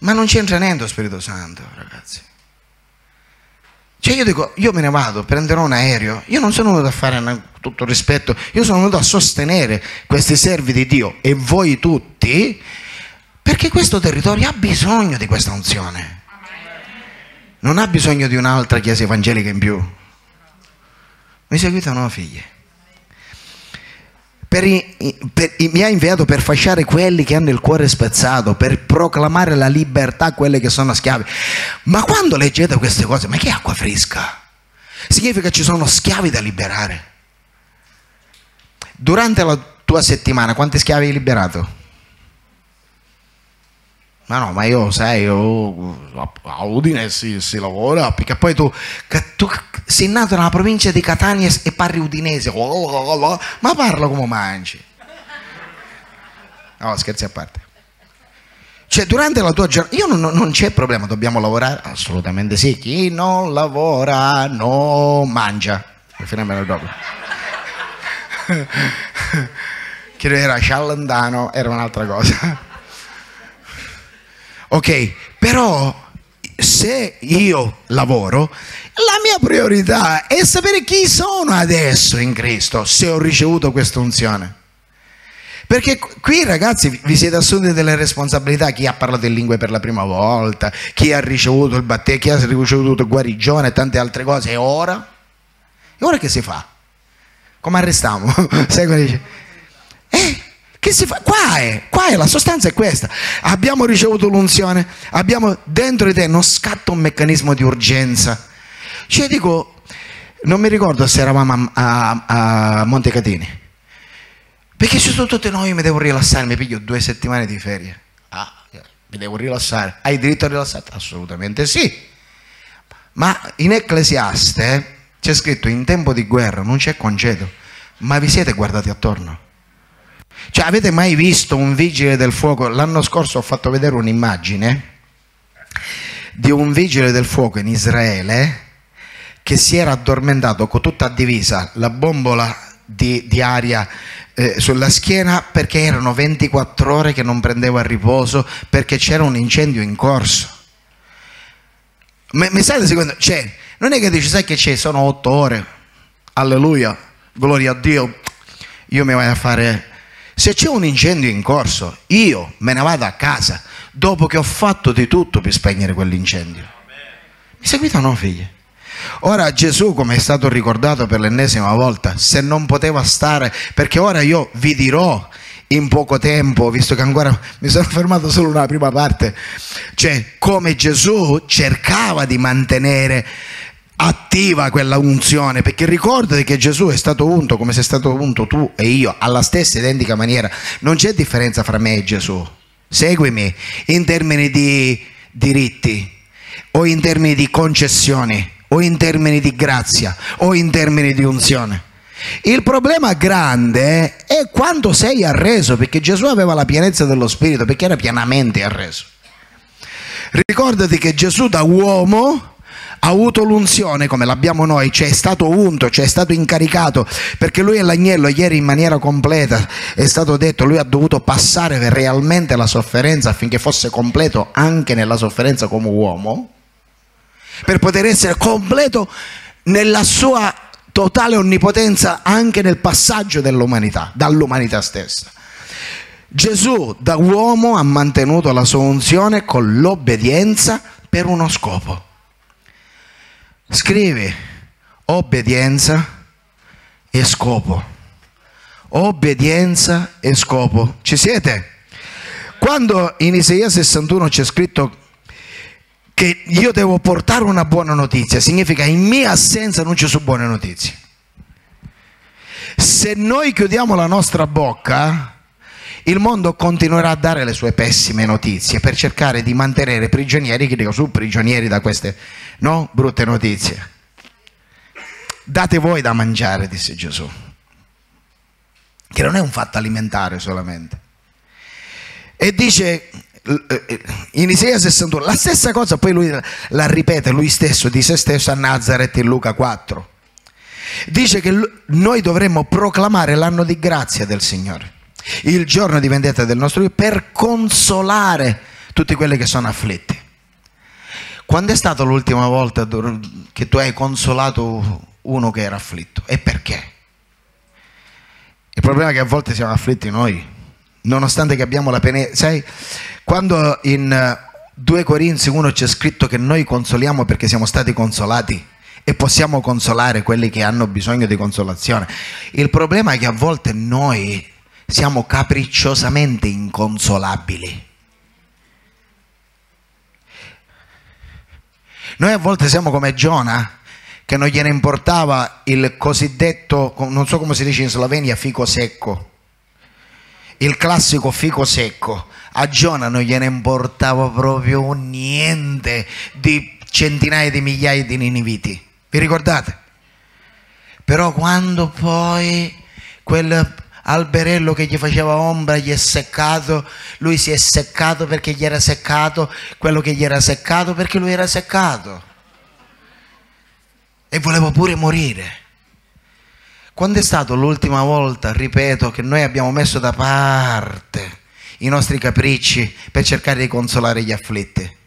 Ma non c'entra niente lo Spirito Santo, ragazzi. Cioè io dico, io me ne vado, prenderò un aereo, io non sono venuto a fare una, tutto rispetto, io sono venuto a sostenere questi servi di Dio e voi tutti, perché questo territorio ha bisogno di questa unzione. Non ha bisogno di un'altra chiesa evangelica in più. Mi seguite o no, figlie? Per i, per, mi ha inviato per fasciare quelli che hanno il cuore spezzato, per proclamare la libertà a quelli che sono schiavi. Ma quando leggete queste cose, ma che acqua fresca? Significa che ci sono schiavi da liberare. Durante la tua settimana, quanti schiavi hai liberato? Ma no, ma io sai, io, a Udine si, si, lavora, perché poi tu, tu sei nato nella provincia di Catania e parli udinese, ma parla come mangi. No, scherzi a parte. Cioè, durante la tua giornata, io non, non, c'è problema, dobbiamo lavorare? Assolutamente sì. Chi non lavora non mangia. Finiamo dopo. Chi era ciallandano era un'altra cosa. Ok, però se io lavoro, la mia priorità è sapere chi sono adesso in Cristo, se ho ricevuto questa unzione. Perché qui ragazzi vi siete assunti delle responsabilità, chi ha parlato in lingue per la prima volta, chi ha ricevuto il battesimo, chi ha ricevuto guarigione e tante altre cose, e ora? E ora che si fa? Come arrestiamo? Sai come dice? Eh, che si fa? Qua è, qua è, la sostanza è questa. Abbiamo ricevuto l'unzione, abbiamo dentro di te, non scatta un meccanismo di urgenza. Cioè dico, non mi ricordo se eravamo a, a, a Montecatini. Perché ci sono tutti noi, mi devo rilassare, mi piglio due settimane di ferie. Ah, mi devo rilassare. Hai diritto a rilassarti? Assolutamente sì. Ma in Ecclesiaste c'è scritto in tempo di guerra non c'è congedo. Ma vi siete guardati attorno? Cioè, avete mai visto un vigile del fuoco? L'anno scorso ho fatto vedere un'immagine di un vigile del fuoco in Israele che si era addormentato con tutta divisa la bombola di, di aria eh, sulla schiena perché erano 24 ore che non prendeva riposo perché c'era un incendio in corso. Mi, mi state seguendo? Cioè, non è che dici, sai che c'è, sono 8 ore, alleluia, gloria a Dio, io mi vado a fare se c'è un incendio in corso, io me ne vado a casa dopo che ho fatto di tutto per spegnere quell'incendio. Mi seguite o no, figli? Ora Gesù, come è stato ricordato per l'ennesima volta, se non poteva stare, perché ora io vi dirò in poco tempo, visto che ancora mi sono fermato solo nella prima parte, cioè come Gesù cercava di mantenere attiva quella unzione, perché ricordati che Gesù è stato unto come sei stato unto tu e io, alla stessa identica maniera. Non c'è differenza fra me e Gesù. Seguimi in termini di diritti, o in termini di concessioni, o in termini di grazia, o in termini di unzione. Il problema grande è quando sei arreso, perché Gesù aveva la pienezza dello Spirito, perché era pienamente arreso. Ricordati che Gesù da uomo ha avuto l'unzione come l'abbiamo noi, cioè è stato unto, cioè è stato incaricato, perché lui è l'agnello ieri in maniera completa è stato detto, lui ha dovuto passare realmente la sofferenza affinché fosse completo anche nella sofferenza come uomo, per poter essere completo nella sua totale onnipotenza anche nel passaggio dell'umanità, dall'umanità stessa. Gesù da uomo ha mantenuto la sua unzione con l'obbedienza per uno scopo Scrivi obbedienza e scopo. obbedienza e scopo. Ci siete? Quando in Isaia 61 c'è scritto che io devo portare una buona notizia, significa in mia assenza non ci sono buone notizie. Se noi chiudiamo la nostra bocca, il mondo continuerà a dare le sue pessime notizie per cercare di mantenere prigionieri, che dico su prigionieri da queste no, brutte notizie. Date voi da mangiare, disse Gesù, che non è un fatto alimentare solamente. E dice in Isaia 61, la stessa cosa poi lui la ripete lui stesso di se stesso a Nazareth in Luca 4. Dice che noi dovremmo proclamare l'anno di grazia del Signore il giorno di vendetta del nostro Dio per consolare tutti quelli che sono afflitti. Quando è stata l'ultima volta che tu hai consolato uno che era afflitto? E perché? Il problema è che a volte siamo afflitti noi, nonostante che abbiamo la pena. Sai, quando in 2 Corinzi 1 c'è scritto che noi consoliamo perché siamo stati consolati e possiamo consolare quelli che hanno bisogno di consolazione. Il problema è che a volte noi siamo capricciosamente inconsolabili. Noi a volte siamo come Giona, che non gliene importava il cosiddetto, non so come si dice in Slovenia, fico secco. Il classico fico secco. A Giona non gliene importava proprio niente di centinaia di migliaia di niniviti. Vi ricordate? Però quando poi quel alberello che gli faceva ombra gli è seccato, lui si è seccato perché gli era seccato, quello che gli era seccato perché lui era seccato. E voleva pure morire. Quando è stato l'ultima volta, ripeto, che noi abbiamo messo da parte i nostri capricci per cercare di consolare gli afflitti?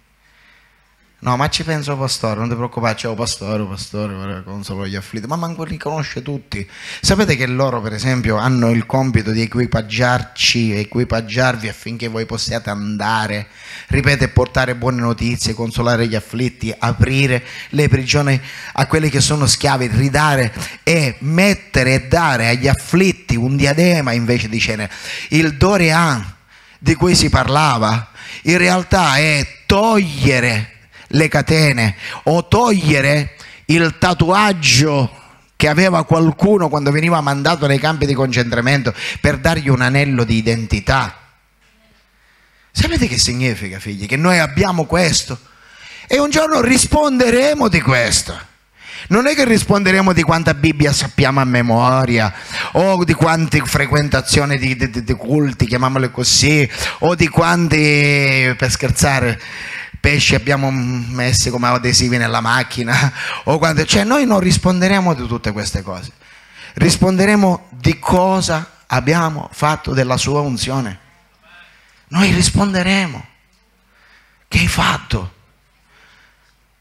No, ma ci penso pastore, non ti preoccupare, c'è un pastore, pastore, consolo gli afflitti, ma manco li conosce tutti. Sapete che loro, per esempio, hanno il compito di equipaggiarci, equipaggiarvi affinché voi possiate andare, ripete, portare buone notizie, consolare gli afflitti, aprire le prigioni a quelli che sono schiavi, ridare e mettere e dare agli afflitti un diadema invece di cenere. Il Dorian di cui si parlava, in realtà è togliere le catene o togliere il tatuaggio che aveva qualcuno quando veniva mandato nei campi di concentramento per dargli un anello di identità. Sapete che significa, figli? Che noi abbiamo questo e un giorno risponderemo di questo. Non è che risponderemo di quanta Bibbia sappiamo a memoria, o di quante frequentazioni di, di, di culti, chiamiamole così, o di quanti, per scherzare, pesci abbiamo messi come adesivi nella macchina o quando, cioè noi non risponderemo di tutte queste cose. Risponderemo di cosa abbiamo fatto della sua unzione. Noi risponderemo. Che hai fatto?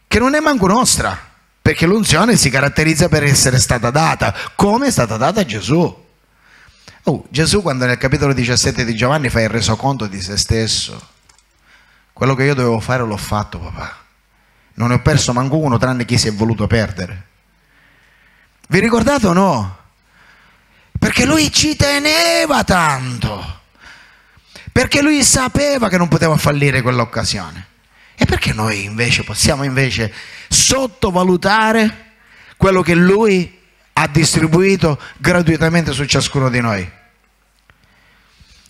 Che non è manco nostra perché l'unzione si caratterizza per essere stata data come è stata data a Gesù. Oh, Gesù quando nel capitolo 17 di Giovanni fa il resoconto di se stesso quello che io dovevo fare l'ho fatto, papà. Non ne ho perso manco uno tranne chi si è voluto perdere. Vi ricordate o no? Perché lui ci teneva tanto. Perché lui sapeva che non poteva fallire quell'occasione. E perché noi invece possiamo invece sottovalutare quello che lui ha distribuito gratuitamente su ciascuno di noi?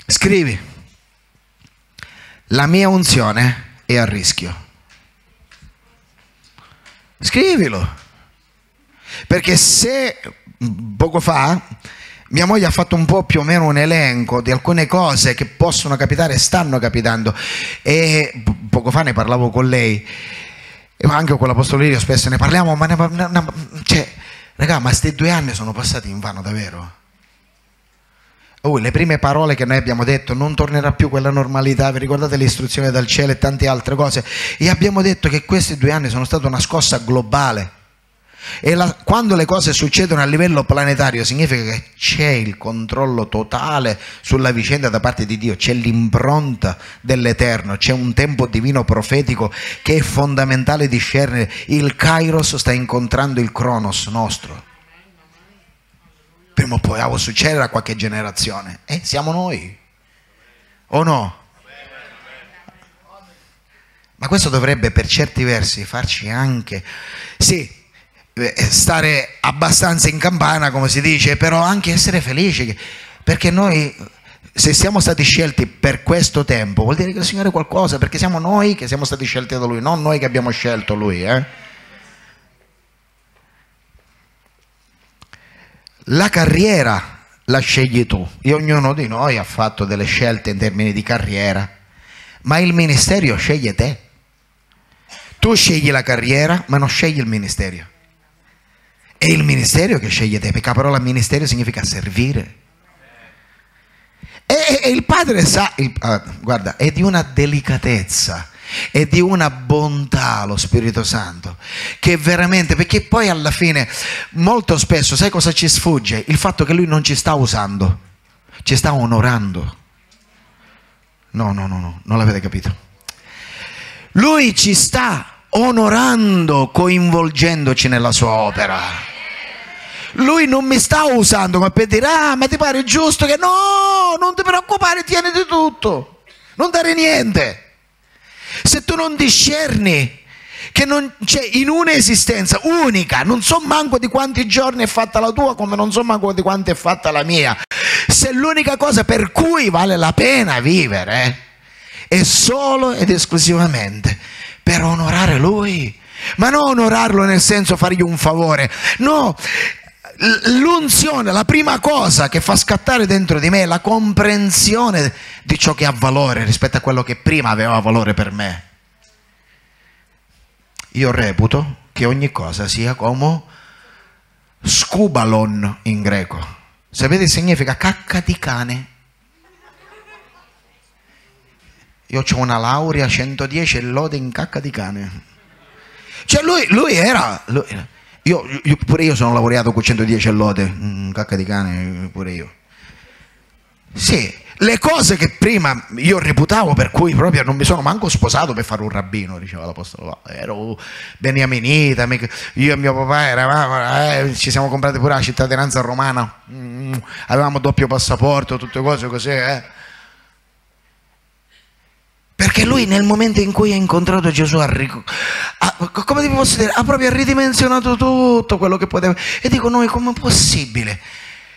Scrivi la mia unzione è a rischio. Scrivilo. Perché se poco fa mia moglie ha fatto un po' più o meno un elenco di alcune cose che possono capitare e stanno capitando e poco fa ne parlavo con lei e anche con l'Apostolo Lirio spesso ne parliamo ma ne, cioè, raga, ma questi due anni sono passati in vano davvero Oh, le prime parole che noi abbiamo detto, non tornerà più quella normalità, vi ricordate le istruzioni dal cielo e tante altre cose, e abbiamo detto che questi due anni sono stata una scossa globale. E la, quando le cose succedono a livello planetario significa che c'è il controllo totale sulla vicenda da parte di Dio, c'è l'impronta dell'Eterno, c'è un tempo divino profetico che è fondamentale discernere. Il Kairos sta incontrando il Cronos nostro prima o poi ah, succederà a qualche generazione. Eh, siamo noi. O no? Ma questo dovrebbe per certi versi farci anche, sì, eh, stare abbastanza in campana, come si dice, però anche essere felici, perché noi, se siamo stati scelti per questo tempo, vuol dire che il Signore è qualcosa, perché siamo noi che siamo stati scelti da Lui, non noi che abbiamo scelto Lui. Eh? La carriera la scegli tu, e ognuno di noi ha fatto delle scelte in termini di carriera, ma il ministero sceglie te. Tu scegli la carriera, ma non scegli il ministero. È il ministero che sceglie te, perché la parola ministero significa servire. E, e il padre sa, il, ah, guarda, è di una delicatezza e di una bontà lo Spirito Santo che veramente perché poi alla fine molto spesso sai cosa ci sfugge il fatto che lui non ci sta usando ci sta onorando no no no no non l'avete capito lui ci sta onorando, coinvolgendoci nella sua opera. Lui non mi sta usando come per dire, ah, ma ti pare giusto che no, non ti preoccupare, tieni di tutto, non dare niente. Se tu non discerni che non c'è in un'esistenza unica, non so manco di quanti giorni è fatta la tua, come non so manco di quanti è fatta la mia, se l'unica cosa per cui vale la pena vivere è solo ed esclusivamente per onorare Lui. Ma non onorarlo nel senso fargli un favore, no, l'unzione, la prima cosa che fa scattare dentro di me è la comprensione di ciò che ha valore rispetto a quello che prima aveva valore per me. Io reputo che ogni cosa sia come scubalon in greco. Sapete significa cacca di cane? Io ho una laurea 110 e lode in cacca di cane. Cioè lui, lui era... Lui, io, io, pure io sono laureato con 110 e lode, in cacca di cane pure io. Sì, le cose che prima io reputavo per cui proprio non mi sono manco sposato per fare un rabbino, diceva l'apostolo. Ero beniaminita, io e mio papà eravamo, eh, ci siamo comprati pure la cittadinanza romana, mm, avevamo doppio passaporto, tutte cose così, eh. Perché lui nel momento in cui ha incontrato Gesù ha, ha, come ti posso dire, ha proprio ridimensionato tutto quello che poteva. E dico noi, com'è possibile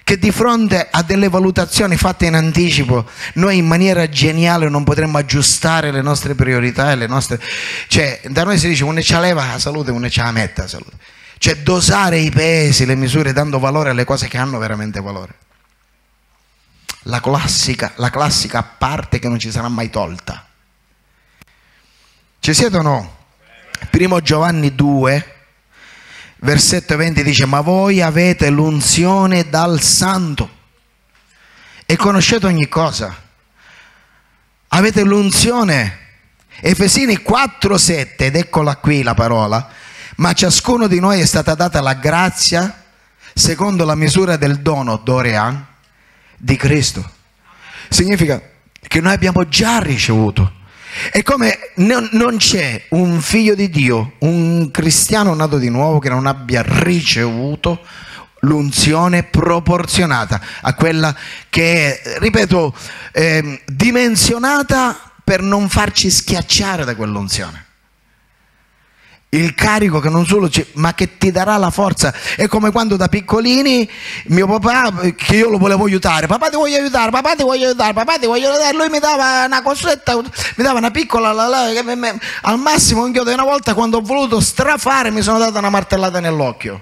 che di fronte a delle valutazioni fatte in anticipo noi in maniera geniale non potremmo aggiustare le nostre priorità e le nostre... Cioè, da noi si dice uno ce la leva la salute, uno ce la mette la salute. Cioè dosare i pesi, le misure, dando valore alle cose che hanno veramente valore. La classica, la classica parte che non ci sarà mai tolta ci siete o no? Primo Giovanni 2, versetto 20 dice, ma voi avete l'unzione dal santo e conoscete ogni cosa. Avete l'unzione. Efesini 4, 7, ed eccola qui la parola, ma ciascuno di noi è stata data la grazia secondo la misura del dono Dorean di Cristo. Significa che noi abbiamo già ricevuto è come non c'è un figlio di Dio, un cristiano nato di nuovo che non abbia ricevuto l'unzione proporzionata a quella che è, ripeto, eh, dimensionata per non farci schiacciare da quell'unzione il carico che non solo c'è, ma che ti darà la forza. È come quando da piccolini mio papà, che io lo volevo aiutare, papà ti voglio aiutare, papà ti voglio aiutare, papà ti voglio aiutare, lui mi dava una cosetta, mi dava una piccola, la, la, al massimo un chiodo. Una volta quando ho voluto strafare mi sono data una martellata nell'occhio.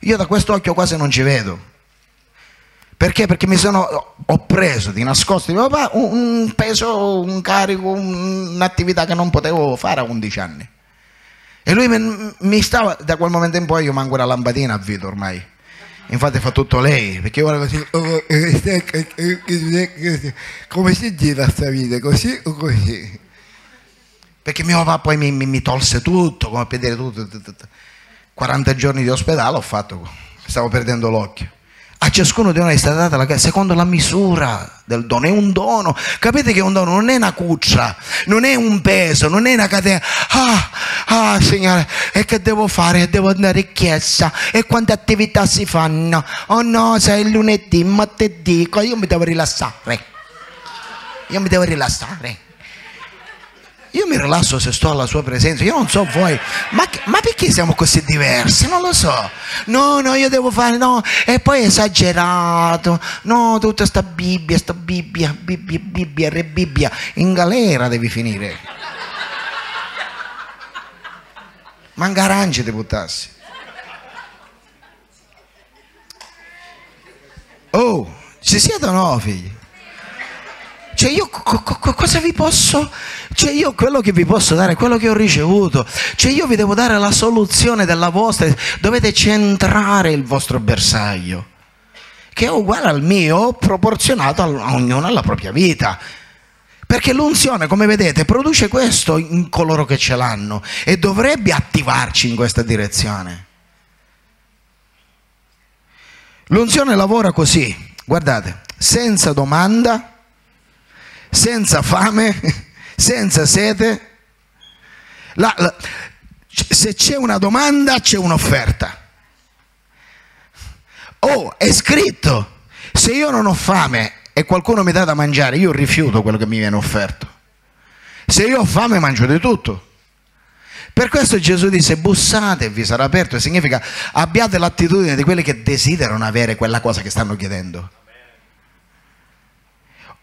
Io da questo occhio quasi non ci vedo. Perché? Perché mi sono, ho preso di nascosto di papà un, un peso, un carico, un, un'attività che non potevo fare a 11 anni. E lui mi stava, da quel momento in poi io manco una lampadina a vita ormai. Infatti fa tutto lei, perché ora così, come si gira sta vita, così o così? Perché mio papà poi mi, mi, mi tolse tutto, come per dire tutto, tutto, tutto. 40 giorni di ospedale ho fatto, stavo perdendo l'occhio. A ciascuno di noi è stata data la grazia secondo la misura del dono. È un dono. Capite che un dono non è una cuccia, non è un peso, non è una catena. Ah, ah, Signore, e che devo fare? Devo andare in chiesa. E quante attività si fanno? Oh no, sai, il lunedì, martedì. Io mi devo rilassare. Io mi devo rilassare. Io mi rilasso se sto alla sua presenza, io non so voi, ma, ma, perché siamo così diversi? Non lo so. No, no, io devo fare, no, e poi è esagerato, no, tutta sta Bibbia, sta Bibbia, Bibbia, Bibbia, re Bibbia, in galera devi finire. Manca arance di buttarsi. Oh, ci siete o no, figli? Cioè io co- co- cosa vi posso... Cioè io quello che vi posso dare quello che ho ricevuto. Cioè io vi devo dare la soluzione della vostra... Dovete centrare il vostro bersaglio, che è uguale al mio, proporzionato a ognuno alla propria vita. Perché l'unzione, come vedete, produce questo in coloro che ce l'hanno e dovrebbe attivarci in questa direzione. L'unzione lavora così, guardate, senza domanda senza fame, senza sete. La, la, se c'è una domanda c'è un'offerta. Oh, è scritto, se io non ho fame e qualcuno mi dà da mangiare, io rifiuto quello che mi viene offerto. Se io ho fame mangio di tutto. Per questo Gesù disse bussate e vi sarà aperto, significa abbiate l'attitudine di quelli che desiderano avere quella cosa che stanno chiedendo.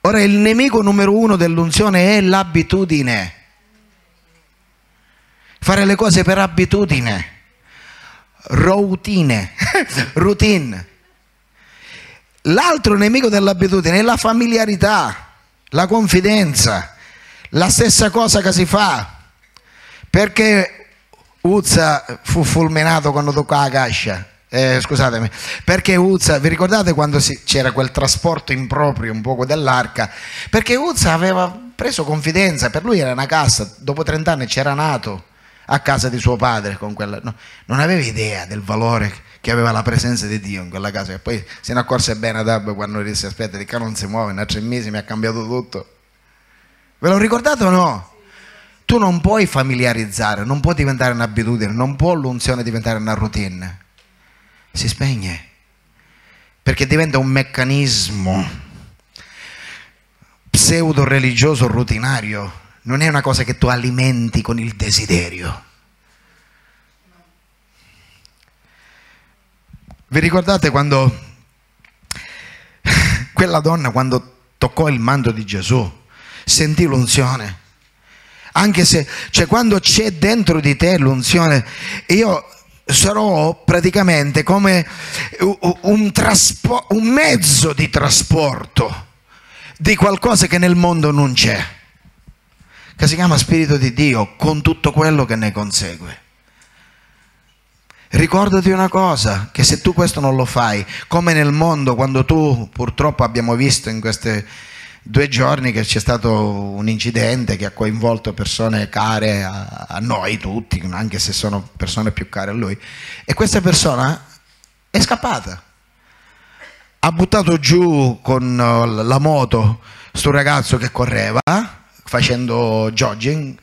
Ora il nemico numero uno dell'unzione è l'abitudine. Fare le cose per abitudine. Routine. Routine. L'altro nemico dell'abitudine è la familiarità, la confidenza, la stessa cosa che si fa. Perché Uzza fu fulminato quando toccò la cascia? Eh, scusatemi, perché Uzza, vi ricordate quando c'era quel trasporto improprio un poco dell'arca? Perché Uzza aveva preso confidenza, per lui era una cassa, dopo 30 anni c'era nato a casa di suo padre, quella, no, non aveva idea del valore che aveva la presenza di Dio in quella casa, e poi se ne accorse bene Adab quando disse aspetta, di non si muove, in tre mesi mi ha cambiato tutto. Ve lo ricordate o no? Tu non puoi familiarizzare, non può diventare un'abitudine, non può l'unzione diventare una routine si spegne perché diventa un meccanismo pseudo religioso rutinario. Non è una cosa che tu alimenti con il desiderio. Vi ricordate quando quella donna quando toccò il manto di Gesù sentì l'unzione? Anche se cioè quando c'è dentro di te l'unzione io sarò praticamente come un, un mezzo di trasporto di qualcosa che nel mondo non c'è, che si chiama Spirito di Dio, con tutto quello che ne consegue. Ricordati una cosa, che se tu questo non lo fai, come nel mondo, quando tu purtroppo abbiamo visto in queste due giorni che c'è stato un incidente che ha coinvolto persone care a, a, noi tutti, anche se sono persone più care a lui, e questa persona è scappata. Ha buttato giù con uh, la moto sto ragazzo che correva facendo jogging,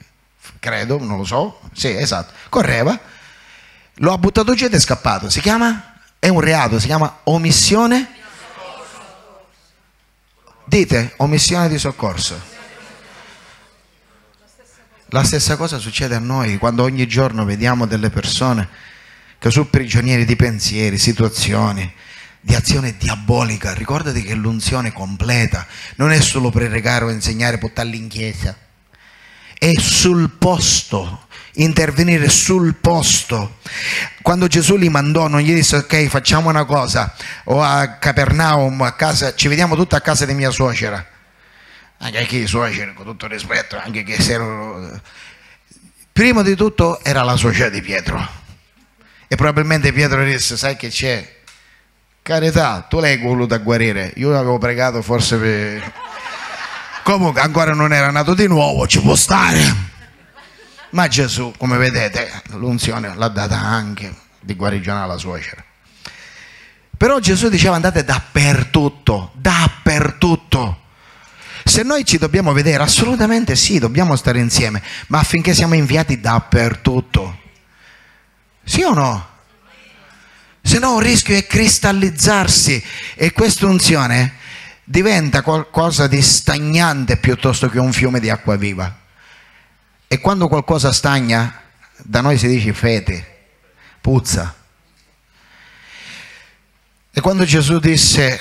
credo, non lo so, sì, esatto, correva, lo ha buttato giù ed è scappato. Si chiama? È un reato, si chiama omissione Dite omissione di soccorso. La stessa cosa succede a noi quando ogni giorno vediamo delle persone che sono prigionieri di pensieri, situazioni, di azione diabolica. Ricordati che l'unzione completa non è solo pregare o insegnare, portarli in chiesa, è sul posto, intervenire sul posto. Quando Gesù li mandò non gli disse ok facciamo una cosa, o a Capernaum, a casa, ci vediamo tutti a casa di mia suocera. Anche i suoceri, con tutto rispetto, anche che se erano... Prima di tutto era la suocera di Pietro. E probabilmente Pietro disse, sai che c'è? Carità, tu l'hai voluta guarire, io avevo pregato forse per... Comunque ancora non era nato di nuovo, ci può stare ma Gesù, come vedete, l'unzione l'ha data anche di guarigione alla suocera. Però Gesù diceva andate dappertutto, dappertutto. Se noi ci dobbiamo vedere, assolutamente sì, dobbiamo stare insieme, ma affinché siamo inviati dappertutto. Sì o no? Se no un rischio è cristallizzarsi e questa unzione diventa qualcosa di stagnante piuttosto che un fiume di acqua viva. E quando qualcosa stagna, da noi si dice fete, puzza. E quando Gesù disse,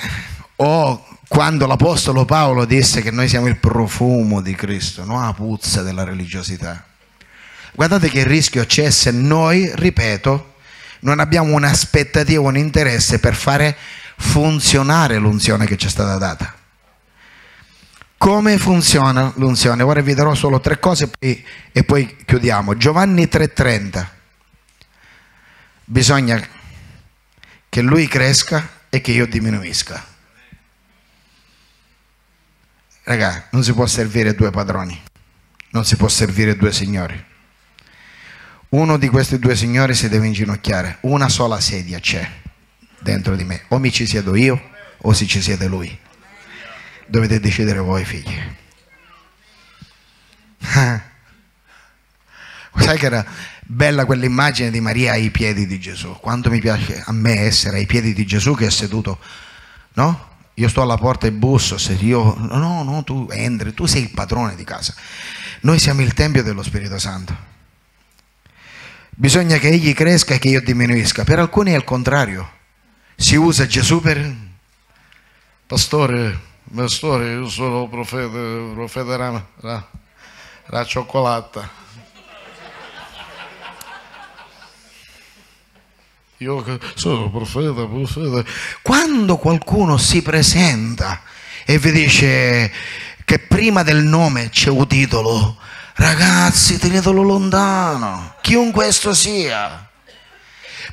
o quando l'Apostolo Paolo disse che noi siamo il profumo di Cristo, non la puzza della religiosità. Guardate che rischio c'è se noi, ripeto, non abbiamo un'aspettativa, un interesse per fare funzionare l'unzione che ci è stata data. Come funziona l'unzione? Ora vi darò solo tre cose e poi, e poi chiudiamo. Giovanni 3:30. Bisogna che lui cresca e che io diminuisca. Raga, non si può servire due padroni, non si può servire due signori. Uno di questi due signori si deve inginocchiare, una sola sedia c'è dentro di me, o mi ci siedo io o si ci siede lui. Dovete decidere voi figli. Sai che era bella quell'immagine di Maria ai piedi di Gesù? Quanto mi piace a me essere ai piedi di Gesù che è seduto, no? Io sto alla porta e busso, se io no, no, tu entri, tu sei il padrone di casa. Noi siamo il tempio dello Spirito Santo. Bisogna che egli cresca e che io diminuisca. Per alcuni è il contrario. Si usa Gesù per pastore, pastore, io sono profeta, profeta la, la, la cioccolata. Io sono profeta, profeta. Quando qualcuno si presenta e vi dice che prima del nome c'è un titolo, ragazzi tenetelo lontano, chiunque esso sia.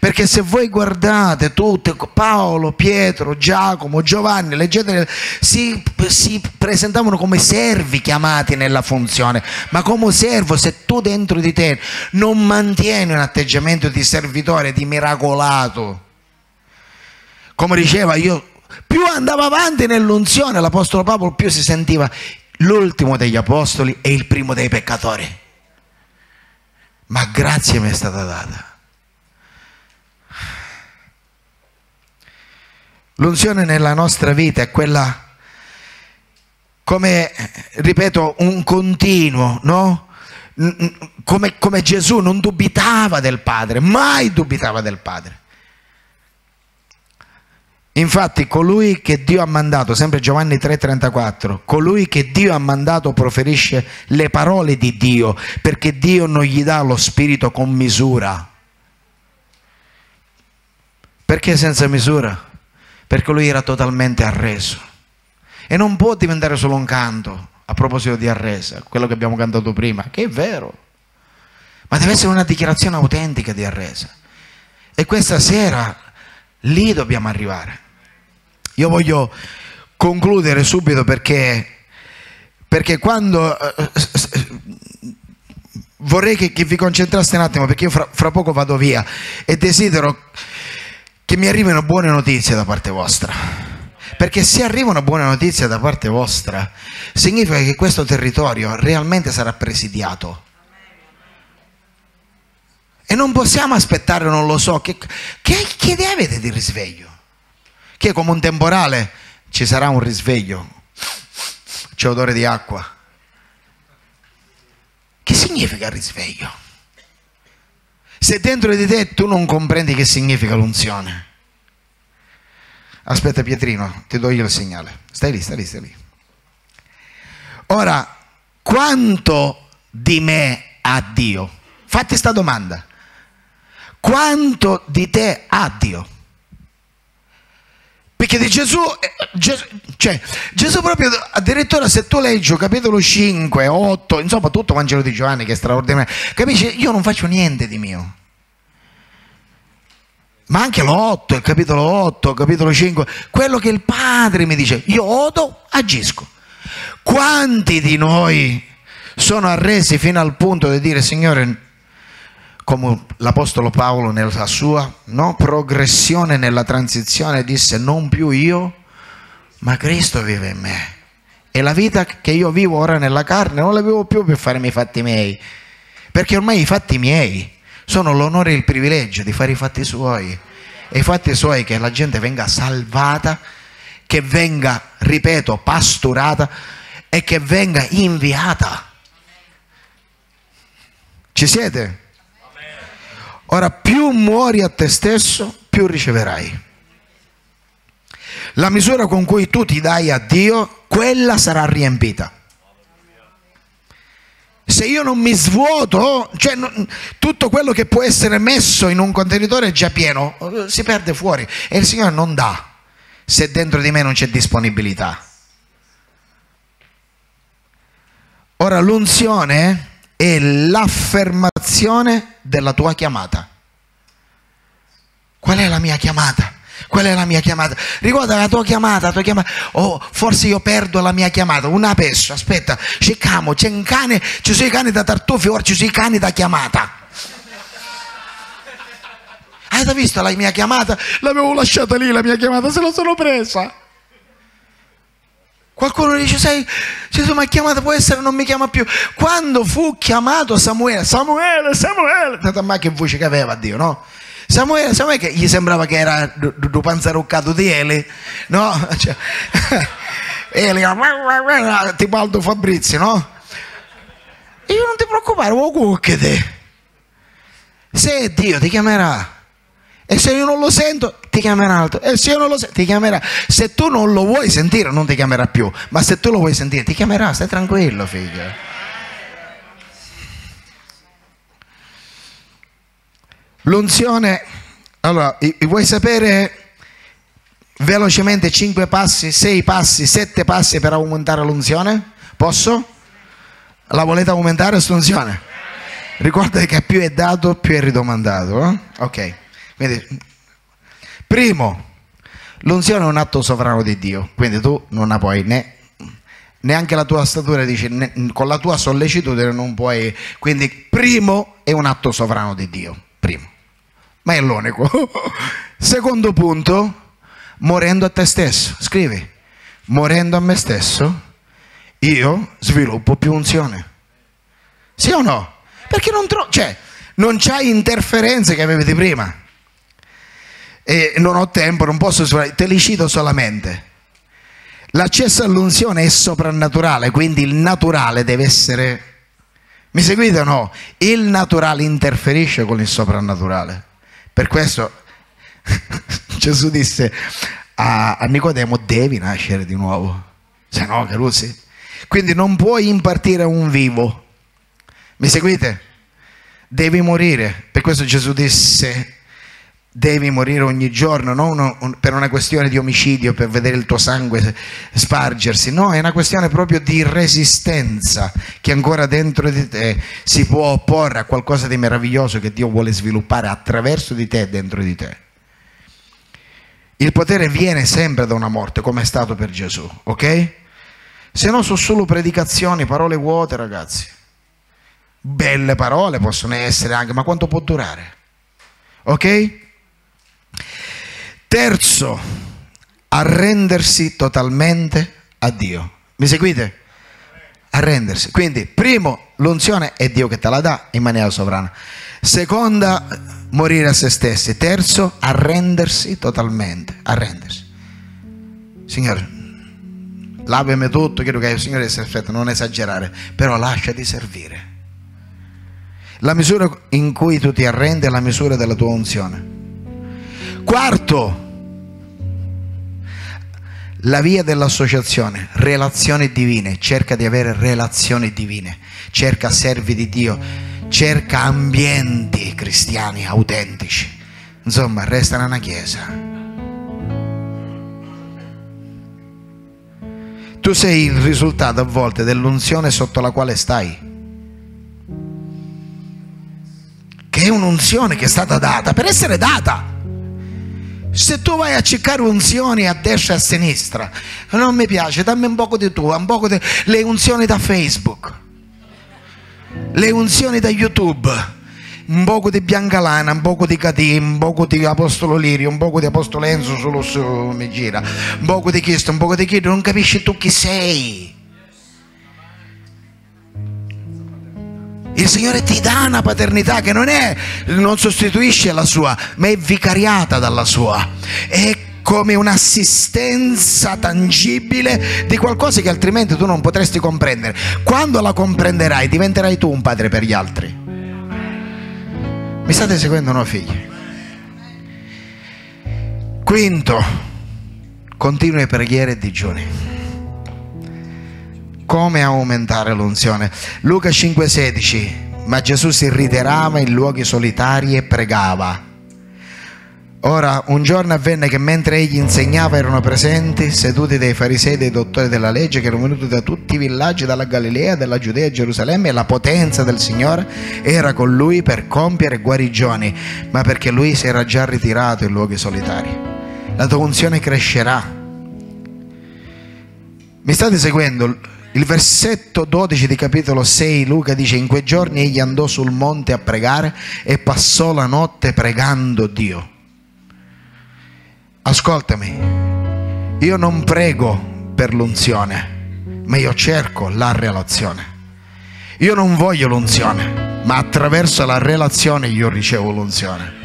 Perché se voi guardate tutte, Paolo, Pietro, Giacomo, Giovanni, leggete, si, si, presentavano come servi chiamati nella funzione, ma come servo se tu dentro di te non mantieni un atteggiamento di servitore, di miracolato, come diceva io, più andava avanti nell'unzione l'Apostolo Paolo, più si sentiva l'ultimo degli apostoli e il primo dei peccatori. Ma grazia mi è stata data. L'unzione nella nostra vita è quella, come, ripeto, un continuo, no? Come, come Gesù non dubitava del Padre, mai dubitava del Padre. Infatti colui che Dio ha mandato, sempre Giovanni 3:34, colui che Dio ha mandato proferisce le parole di Dio, perché Dio non gli dà lo spirito con misura. Perché senza misura? Perché lui era totalmente arreso. E non può diventare solo un canto, a proposito di arresa, quello che abbiamo cantato prima, che è vero, ma deve essere una dichiarazione autentica di arresa. E questa sera lì dobbiamo arrivare. Io voglio concludere subito perché, perché quando... Eh, vorrei che, che, vi concentraste un attimo perché io fra, fra poco vado via e desidero che mi arrivino buone notizie da parte vostra. Perché se arriva una buona notizia da parte vostra, significa che questo territorio realmente sarà presidiato. E non possiamo aspettare, non lo so, che, che, che idea avete di risveglio? Che come un temporale ci sarà un risveglio, c'è odore di acqua. Che significa risveglio? Se dentro di te tu non comprendi che significa l'unzione. Aspetta Pietrino, ti do io il segnale. Stai lì, stai lì, stai lì. Ora, quanto di me ha Dio? Fatti questa domanda. Quanto di te ha Dio? Perché di Gesù, eh, Gesù, cioè, Gesù proprio, addirittura se tu leggi capitolo 5, 8, insomma tutto Vangelo di Giovanni che è straordinario, capisci? Io non faccio niente di mio. Ma anche l'8, il capitolo 8, il capitolo 5, quello che il Padre mi dice, io odo, agisco. Quanti di noi sono arresi fino al punto di dire, Signore, come l'Apostolo Paolo nella sua no, progressione nella transizione disse non più io, ma Cristo vive in me. E la vita che io vivo ora nella carne non la vivo più per farmi i fatti miei, perché ormai i fatti miei sono l'onore e il privilegio di fare i fatti suoi. E i fatti suoi che la gente venga salvata, che venga, ripeto, pasturata e che venga inviata. Ci siete? Ora più muori a te stesso, più riceverai. La misura con cui tu ti dai a Dio, quella sarà riempita. Se io non mi svuoto, cioè non, tutto quello che può essere messo in un contenitore è già pieno, si perde fuori e il Signore non dà se dentro di me non c'è disponibilità. Ora l'unzione è l'affermazione della tua chiamata. Qual è la mia chiamata? Qual è la mia chiamata? Ricorda la tua chiamata, la tua chiamata. Oh, forse io perdo la mia chiamata. Una pesce, aspetta, c'è camo, c'è un cane, ci sono i cani da tartufi, ora ci sono i cani da chiamata. Hai visto la mia chiamata? L'avevo lasciata lì la mia chiamata, se la sono presa. Qualcuno dice, sai, Gesù mi ha chiamato, può essere non mi chiama più. Quando fu chiamato Samuele, Samuele, Samuele, ma che voce che aveva Dio, no? Samuele, Samuele che gli sembrava che era un panzaroccato di Eli, no? Cioè, Eli, tipo Aldo Fabrizio, no? E io non ti preoccupare, vuoi che te. Se Dio ti chiamerà e se io non lo sento, ti chiamerà altro. E se io non lo sento, ti chiamerà. Se tu non lo vuoi sentire, non ti chiamerà più. Ma se tu lo vuoi sentire, ti chiamerà. Stai tranquillo, figlio. L'unzione. Allora, vuoi sapere velocemente 5 passi, 6 passi, 7 passi per aumentare l'unzione? Posso? La volete aumentare questa unzione? Ricordate che più è dato, più è ridomandato. Eh? Ok. Quindi, primo, l'unzione è un atto sovrano di Dio, quindi tu non la puoi né neanche la tua statura dice ne, con la tua sollecitudine non puoi quindi primo è un atto sovrano di Dio primo. Ma è l'unico. Secondo punto morendo a te stesso scrivi morendo a me stesso io sviluppo più unzione. Sì o no? perché non, tro- cioè, non c'hai interferenze che avevi prima e non ho tempo, non posso, te li cito solamente. L'accesso all'unzione è soprannaturale, quindi il naturale deve essere... Mi seguite o no? Il naturale interferisce con il soprannaturale. Per questo Gesù disse a, a Nicodemo devi nascere di nuovo, se no Carusi. Quindi non puoi impartire a un vivo. Mi seguite? Devi morire. Per questo Gesù disse devi morire ogni giorno, non per una questione di omicidio, per vedere il tuo sangue spargersi, no, è una questione proprio di resistenza che ancora dentro di te si può opporre a qualcosa di meraviglioso che Dio vuole sviluppare attraverso di te dentro di te. Il potere viene sempre da una morte, come è stato per Gesù, ok? Se no sono solo predicazioni, parole vuote, ragazzi. Belle parole possono essere anche, ma quanto può durare? Ok? Terzo, arrendersi totalmente a Dio. Mi seguite? Arrendersi. Quindi, primo, l'unzione è Dio che te la dà in maniera sovrana. Seconda, morire a se stessi. Terzo, arrendersi totalmente. Arrendersi. Signore, lavami tutto, credo che il Signore sia perfetto, non esagerare, però lascia di servire. La misura in cui tu ti arrendi è la misura della tua unzione. Quarto, la via dell'associazione, relazioni divine, cerca di avere relazioni divine, cerca servi di Dio, cerca ambienti cristiani autentici. Insomma, resta nella chiesa. Tu sei il risultato a volte dell'unzione sotto la quale stai. Che è un'unzione che è stata data per essere data. Se tu vai a cercare unzioni a destra e a sinistra, non mi piace, dammi un poco di tu, un poco di le unzioni da Facebook, le unzioni da YouTube. un poco di Biancalana, un poco di Catim, un poco di Apostolo Lirio, un poco di Apostolo Enzo solo su mi gira, un poco di questo, un poco di quello, non capisci tu chi sei. Il Signore ti dà una paternità che non è, non sostituisce la sua, ma è vicariata dalla sua. È come un'assistenza tangibile di qualcosa che altrimenti tu non potresti comprendere. Quando la comprenderai, diventerai tu un padre per gli altri. Mi state seguendo, no, figli? Quinto, continue preghiere e digiuni come aumentare l'unzione. Luca 5:16, ma Gesù si ritirava in luoghi solitari e pregava. Ora, un giorno avvenne che mentre egli insegnava erano presenti, seduti dei farisei e dei dottori della legge che erano venuti da tutti i villaggi, dalla Galilea, dalla Giudea e Gerusalemme e la potenza del Signore era con lui per compiere guarigioni, ma perché lui si era già ritirato in luoghi solitari. La tua unzione crescerà. Mi state seguendo? Il versetto 12 di capitolo 6 Luca dice in quei giorni egli andò sul monte a pregare e passò la notte pregando Dio. Ascoltami, io non prego per l'unzione, ma io cerco la relazione. Io non voglio l'unzione, ma attraverso la relazione io ricevo l'unzione.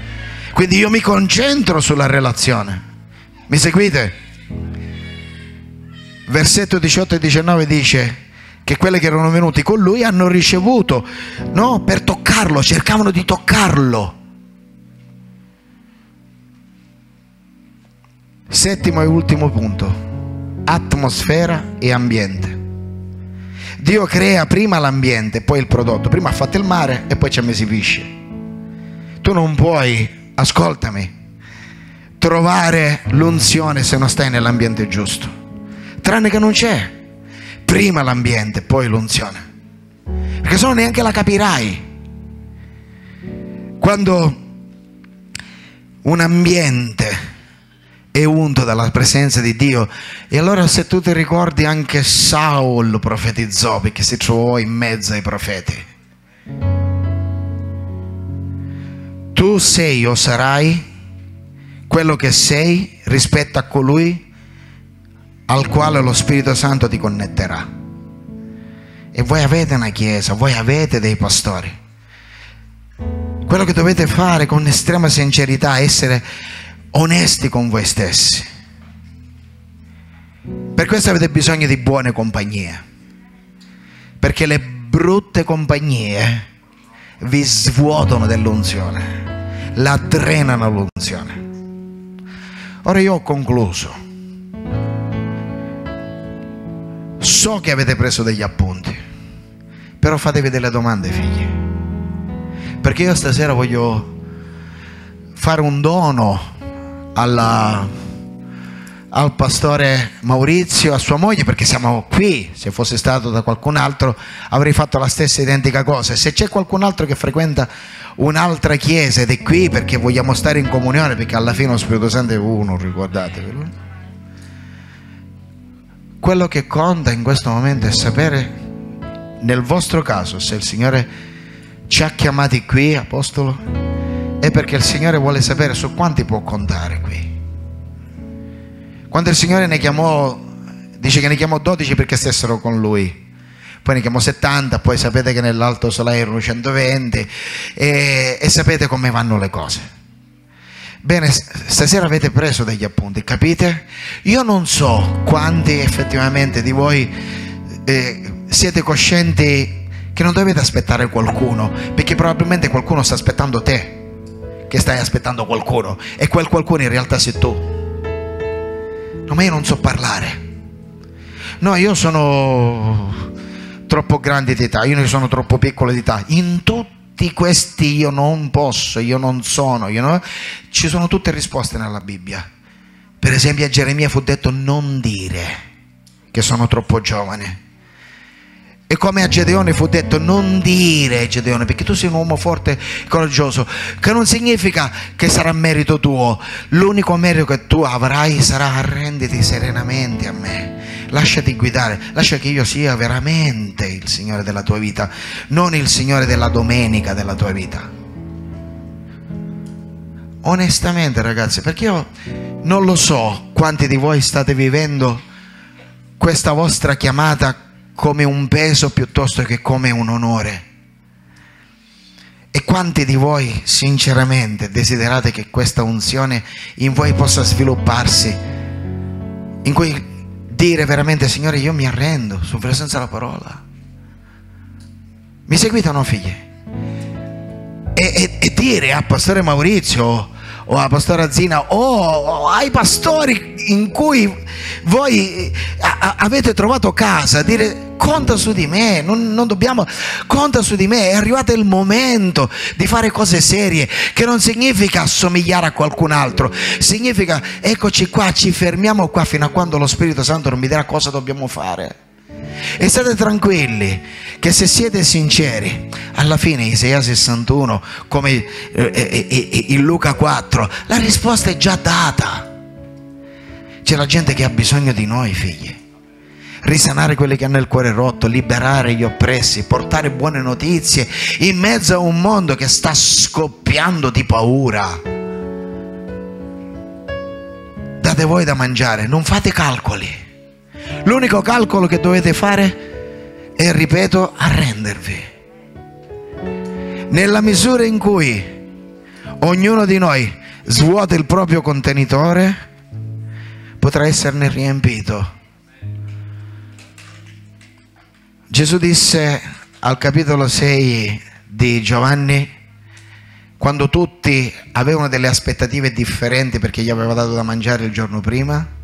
Quindi io mi concentro sulla relazione. Mi seguite? Versetto 18 e 19 dice che quelli che erano venuti con lui hanno ricevuto, no, per toccarlo, cercavano di toccarlo. Settimo e ultimo punto, atmosfera e ambiente. Dio crea prima l'ambiente, poi il prodotto. Prima ha fatto il mare e poi ci ha messo i pesci. Tu non puoi, ascoltami, trovare l'unzione se non stai nell'ambiente giusto tranne che non c'è. Prima l'ambiente, poi l'unzione. Perché se no neanche la capirai. Quando un ambiente è unto dalla presenza di Dio, e allora se tu ti ricordi anche Saul profetizzò perché si trovò in mezzo ai profeti. Tu sei o sarai quello che sei rispetto a colui al quale lo Spirito Santo ti connetterà. E voi avete una chiesa, voi avete dei pastori. Quello che dovete fare con estrema sincerità è essere onesti con voi stessi. Per questo avete bisogno di buone compagnie. Perché le brutte compagnie vi svuotano dell'unzione, la drenano l'unzione. Ora io ho concluso. So che avete preso degli appunti, però fatevi delle domande, figli. Perché io stasera voglio fare un dono alla, al pastore Maurizio, a sua moglie, perché siamo qui. Se fosse stato da qualcun altro avrei fatto la stessa identica cosa. E se c'è qualcun altro che frequenta un'altra chiesa ed è qui perché vogliamo stare in comunione, perché alla fine lo Spirito Santo è uno, ricordatevelo quello che conta in questo momento è sapere, nel vostro caso, se il Signore ci ha chiamati qui, Apostolo, è perché il Signore vuole sapere su quanti può contare qui. Quando il Signore ne chiamò, dice che ne chiamò 12 perché stessero con Lui, poi ne chiamò 70, poi sapete che nell'Alto Solaio erano 120 e, e sapete come vanno le cose. Bene, stasera avete preso degli appunti, capite? Io non so quanti effettivamente di voi eh, siete coscienti che non dovete aspettare qualcuno, perché probabilmente qualcuno sta aspettando te, che stai aspettando qualcuno, e quel qualcuno in realtà sei tu. No, ma io non so parlare. No, io sono troppo grande di età, io ne sono troppo piccolo di età. In tutto tutti questi io non posso, io non sono, io non... ci sono tutte risposte nella Bibbia. Per esempio a Geremia fu detto non dire che sono troppo giovane. E come a Gedeone fu detto non dire Gedeone perché tu sei un uomo forte e coraggioso, che non significa che sarà merito tuo, l'unico merito che tu avrai sarà arrenditi serenamente a me lasciati guidare, lascia che io sia veramente il Signore della tua vita, non il Signore della domenica della tua vita. onestamente ragazzi, perché io non lo so quanti di voi state vivendo questa vostra chiamata come un peso piuttosto che come un onore. E quanti di voi sinceramente desiderate che questa unzione in voi possa svilupparsi, in cui dire veramente Signore io mi arrendo su presenza della parola. Mi seguite o no figli? E, e, e dire a Pastore Maurizio o a Pastora Zina o ai pastori in cui voi avete trovato casa, dire conta su di me, non, non, dobbiamo, conta su di me, è arrivato il momento di fare cose serie, che non significa assomigliare a qualcun altro, significa eccoci qua, ci fermiamo qua fino a quando lo Spirito Santo non mi dirà cosa dobbiamo fare. E state tranquilli che se siete sinceri, alla fine Isaia 61, come eh, eh, eh, in Luca 4, la risposta è già data. C'è la gente che ha bisogno di noi, figli. Risanare quelli che hanno il cuore rotto, liberare gli oppressi, portare buone notizie in mezzo a un mondo che sta scoppiando di paura. Date voi da mangiare, non fate calcoli L'unico calcolo che dovete fare è, ripeto, arrendervi. Nella misura in cui ognuno di noi svuota il proprio contenitore, potrà esserne riempito. Gesù disse al capitolo 6 di Giovanni, quando tutti avevano delle aspettative differenti perché gli aveva dato da mangiare il giorno prima,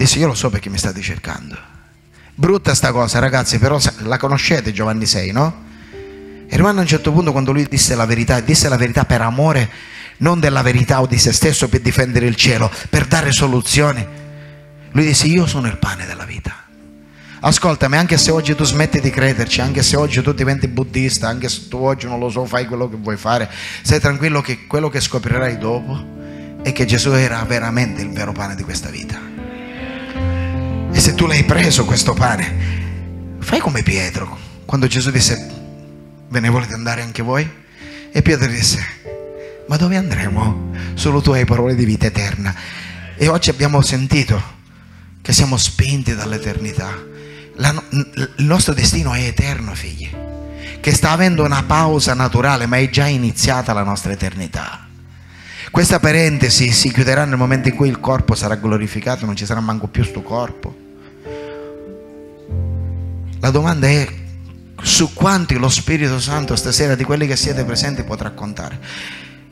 Disse, io lo so perché mi state cercando. Brutta sta cosa, ragazzi, però la conoscete Giovanni 6, no? E rimane a un certo punto quando lui disse la verità, disse la verità per amore, non della verità o di se stesso per difendere il cielo, per dare soluzioni. Lui disse, io sono il pane della vita. Ascoltami, anche se oggi tu smetti di crederci, anche se oggi tu diventi buddista, anche se tu oggi non lo so, fai quello che vuoi fare, stai tranquillo che quello che scoprirai dopo è che Gesù era veramente il vero pane di questa vita. E se tu l'hai preso questo pane, fai come Pietro, quando Gesù disse, ve ne volete andare anche voi? E Pietro disse, ma dove andremo? Solo tu hai parole di vita eterna. E oggi abbiamo sentito che siamo spinti dall'eternità. La, il nostro destino è eterno, figli, che sta avendo una pausa naturale, ma è già iniziata la nostra eternità. Questa parentesi si chiuderà nel momento in cui il corpo sarà glorificato, non ci sarà manco più sto corpo. La domanda è su quanti lo Spirito Santo stasera di quelli che siete presenti potrà contare.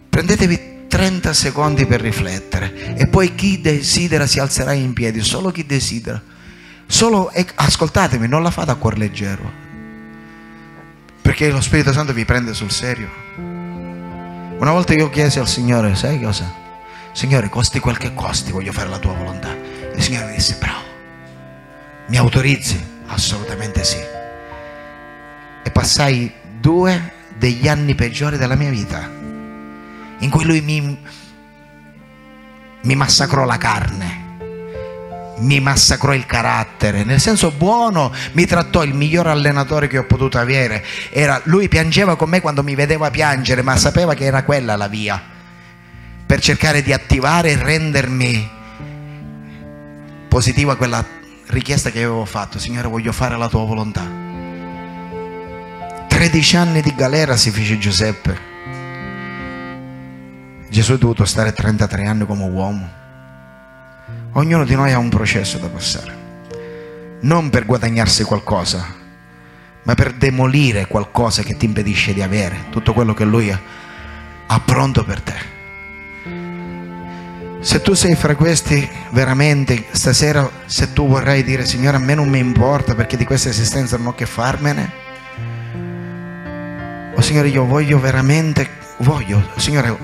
Prendetevi 30 secondi per riflettere e poi chi desidera si alzerà in piedi, solo chi desidera. Solo, ascoltatemi, non la fate a cuor leggero, perché lo Spirito Santo vi prende sul serio. Una volta io chiesi al Signore, sai cosa? Signore, costi quel che costi, voglio fare la tua volontà. Il Signore mi disse, bravo, mi autorizzi? Assolutamente sì. E passai due degli anni peggiori della mia vita, in cui lui mi, mi massacrò la carne mi massacrò il carattere, nel senso buono mi trattò il miglior allenatore che ho potuto avere. Era, lui piangeva con me quando mi vedeva piangere, ma sapeva che era quella la via per cercare di attivare e rendermi positivo a quella richiesta che avevo fatto. Signore, voglio fare la tua volontà. 13 anni di galera si fece Giuseppe. Gesù è dovuto stare 33 anni come uomo Ognuno di noi ha un processo da passare, non per guadagnarsi qualcosa, ma per demolire qualcosa che ti impedisce di avere tutto quello che Lui ha pronto per te. Se tu sei fra questi, veramente stasera, se tu vorrai dire, Signore, a me non mi importa perché di questa esistenza non ho che farmene, oh Signore, io voglio veramente, voglio, Signore,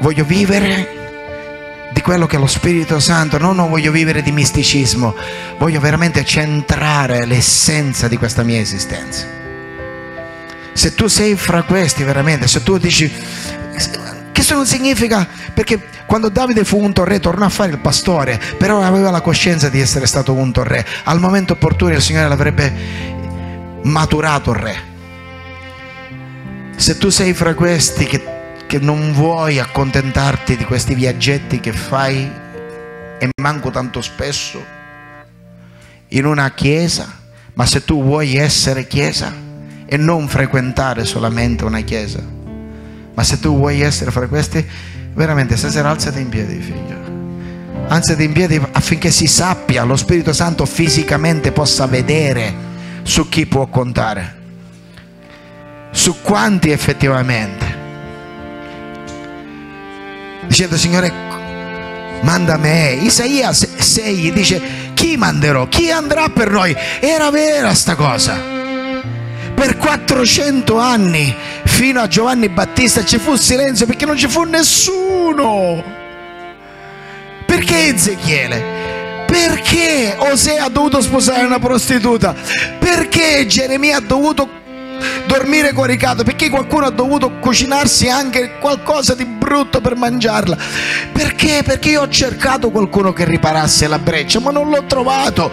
voglio vivere di quello che è lo Spirito Santo, no, non voglio vivere di misticismo, voglio veramente centrare l'essenza di questa mia esistenza. Se tu sei fra questi veramente, se tu dici, questo non significa, perché quando Davide fu unto re tornò a fare il pastore, però aveva la coscienza di essere stato unto re, al momento opportuno il Signore l'avrebbe maturato re. Se tu sei fra questi che perché non vuoi accontentarti di questi viaggetti che fai e manco tanto spesso in una chiesa, ma se tu vuoi essere chiesa e non frequentare solamente una chiesa, ma se tu vuoi essere fra questi, veramente stasera alzati in piedi, figlio. Alzati in piedi affinché si sappia, lo Spirito Santo fisicamente possa vedere su chi può contare, su quanti effettivamente. Dicendo, Signore, manda me. Isaia 6 dice, chi manderò? Chi andrà per noi? Era vera sta cosa. Per 400 anni, fino a Giovanni Battista, ci fu silenzio perché non ci fu nessuno. Perché Ezechiele? Perché Osea ha dovuto sposare una prostituta? Perché Geremia ha dovuto dormire coricato perché qualcuno ha dovuto cucinarsi anche qualcosa di brutto per mangiarla. Perché? perché io ho cercato qualcuno che riparasse la breccia ma non l'ho trovato.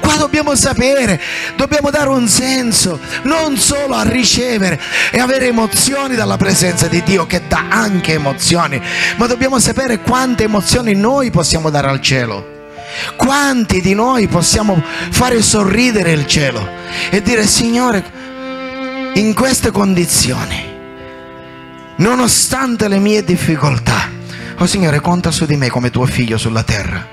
Qua dobbiamo sapere dobbiamo dare un senso non solo a ricevere e avere emozioni dalla presenza di Dio che dà anche emozioni ma dobbiamo sapere quante emozioni noi possiamo dare al cielo. Quanti di noi possiamo fare sorridere il cielo e dire Signore in queste condizioni, nonostante le mie difficoltà, oh Signore, conta su di me come tuo figlio sulla terra.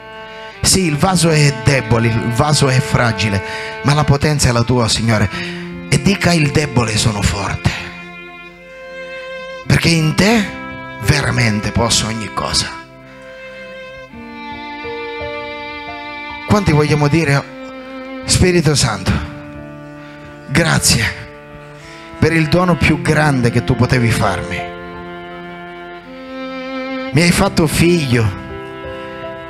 Sì, il vaso è debole, il vaso è fragile, ma la potenza è la tua, Signore. E dica il debole sono forte. Perché in te veramente posso ogni cosa. Quanti vogliamo dire, Spirito Santo, grazie per il dono più grande che tu potevi farmi. Mi hai fatto figlio,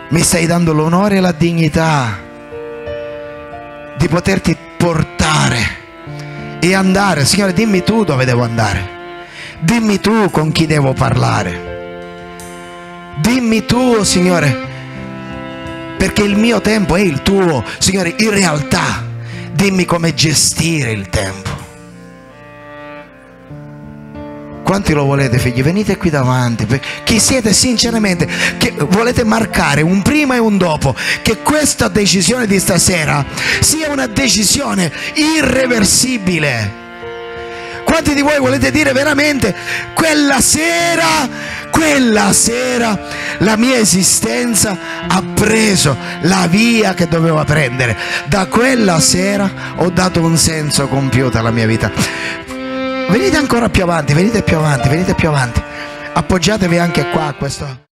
mi stai dando l'onore e la dignità di poterti portare e andare. Signore, dimmi tu dove devo andare. Dimmi tu con chi devo parlare. Dimmi tu, Signore, perché il mio tempo è il tuo. Signore, in realtà, dimmi come gestire il tempo. Quanti lo volete figli? Venite qui davanti. Chi siete sinceramente, che volete marcare un prima e un dopo, che questa decisione di stasera sia una decisione irreversibile. Quanti di voi volete dire veramente quella sera, quella sera la mia esistenza ha preso la via che doveva prendere. Da quella sera ho dato un senso compiuto alla mia vita. Venite ancora più avanti, venite più avanti, venite più avanti. Appoggiatevi anche qua a questo.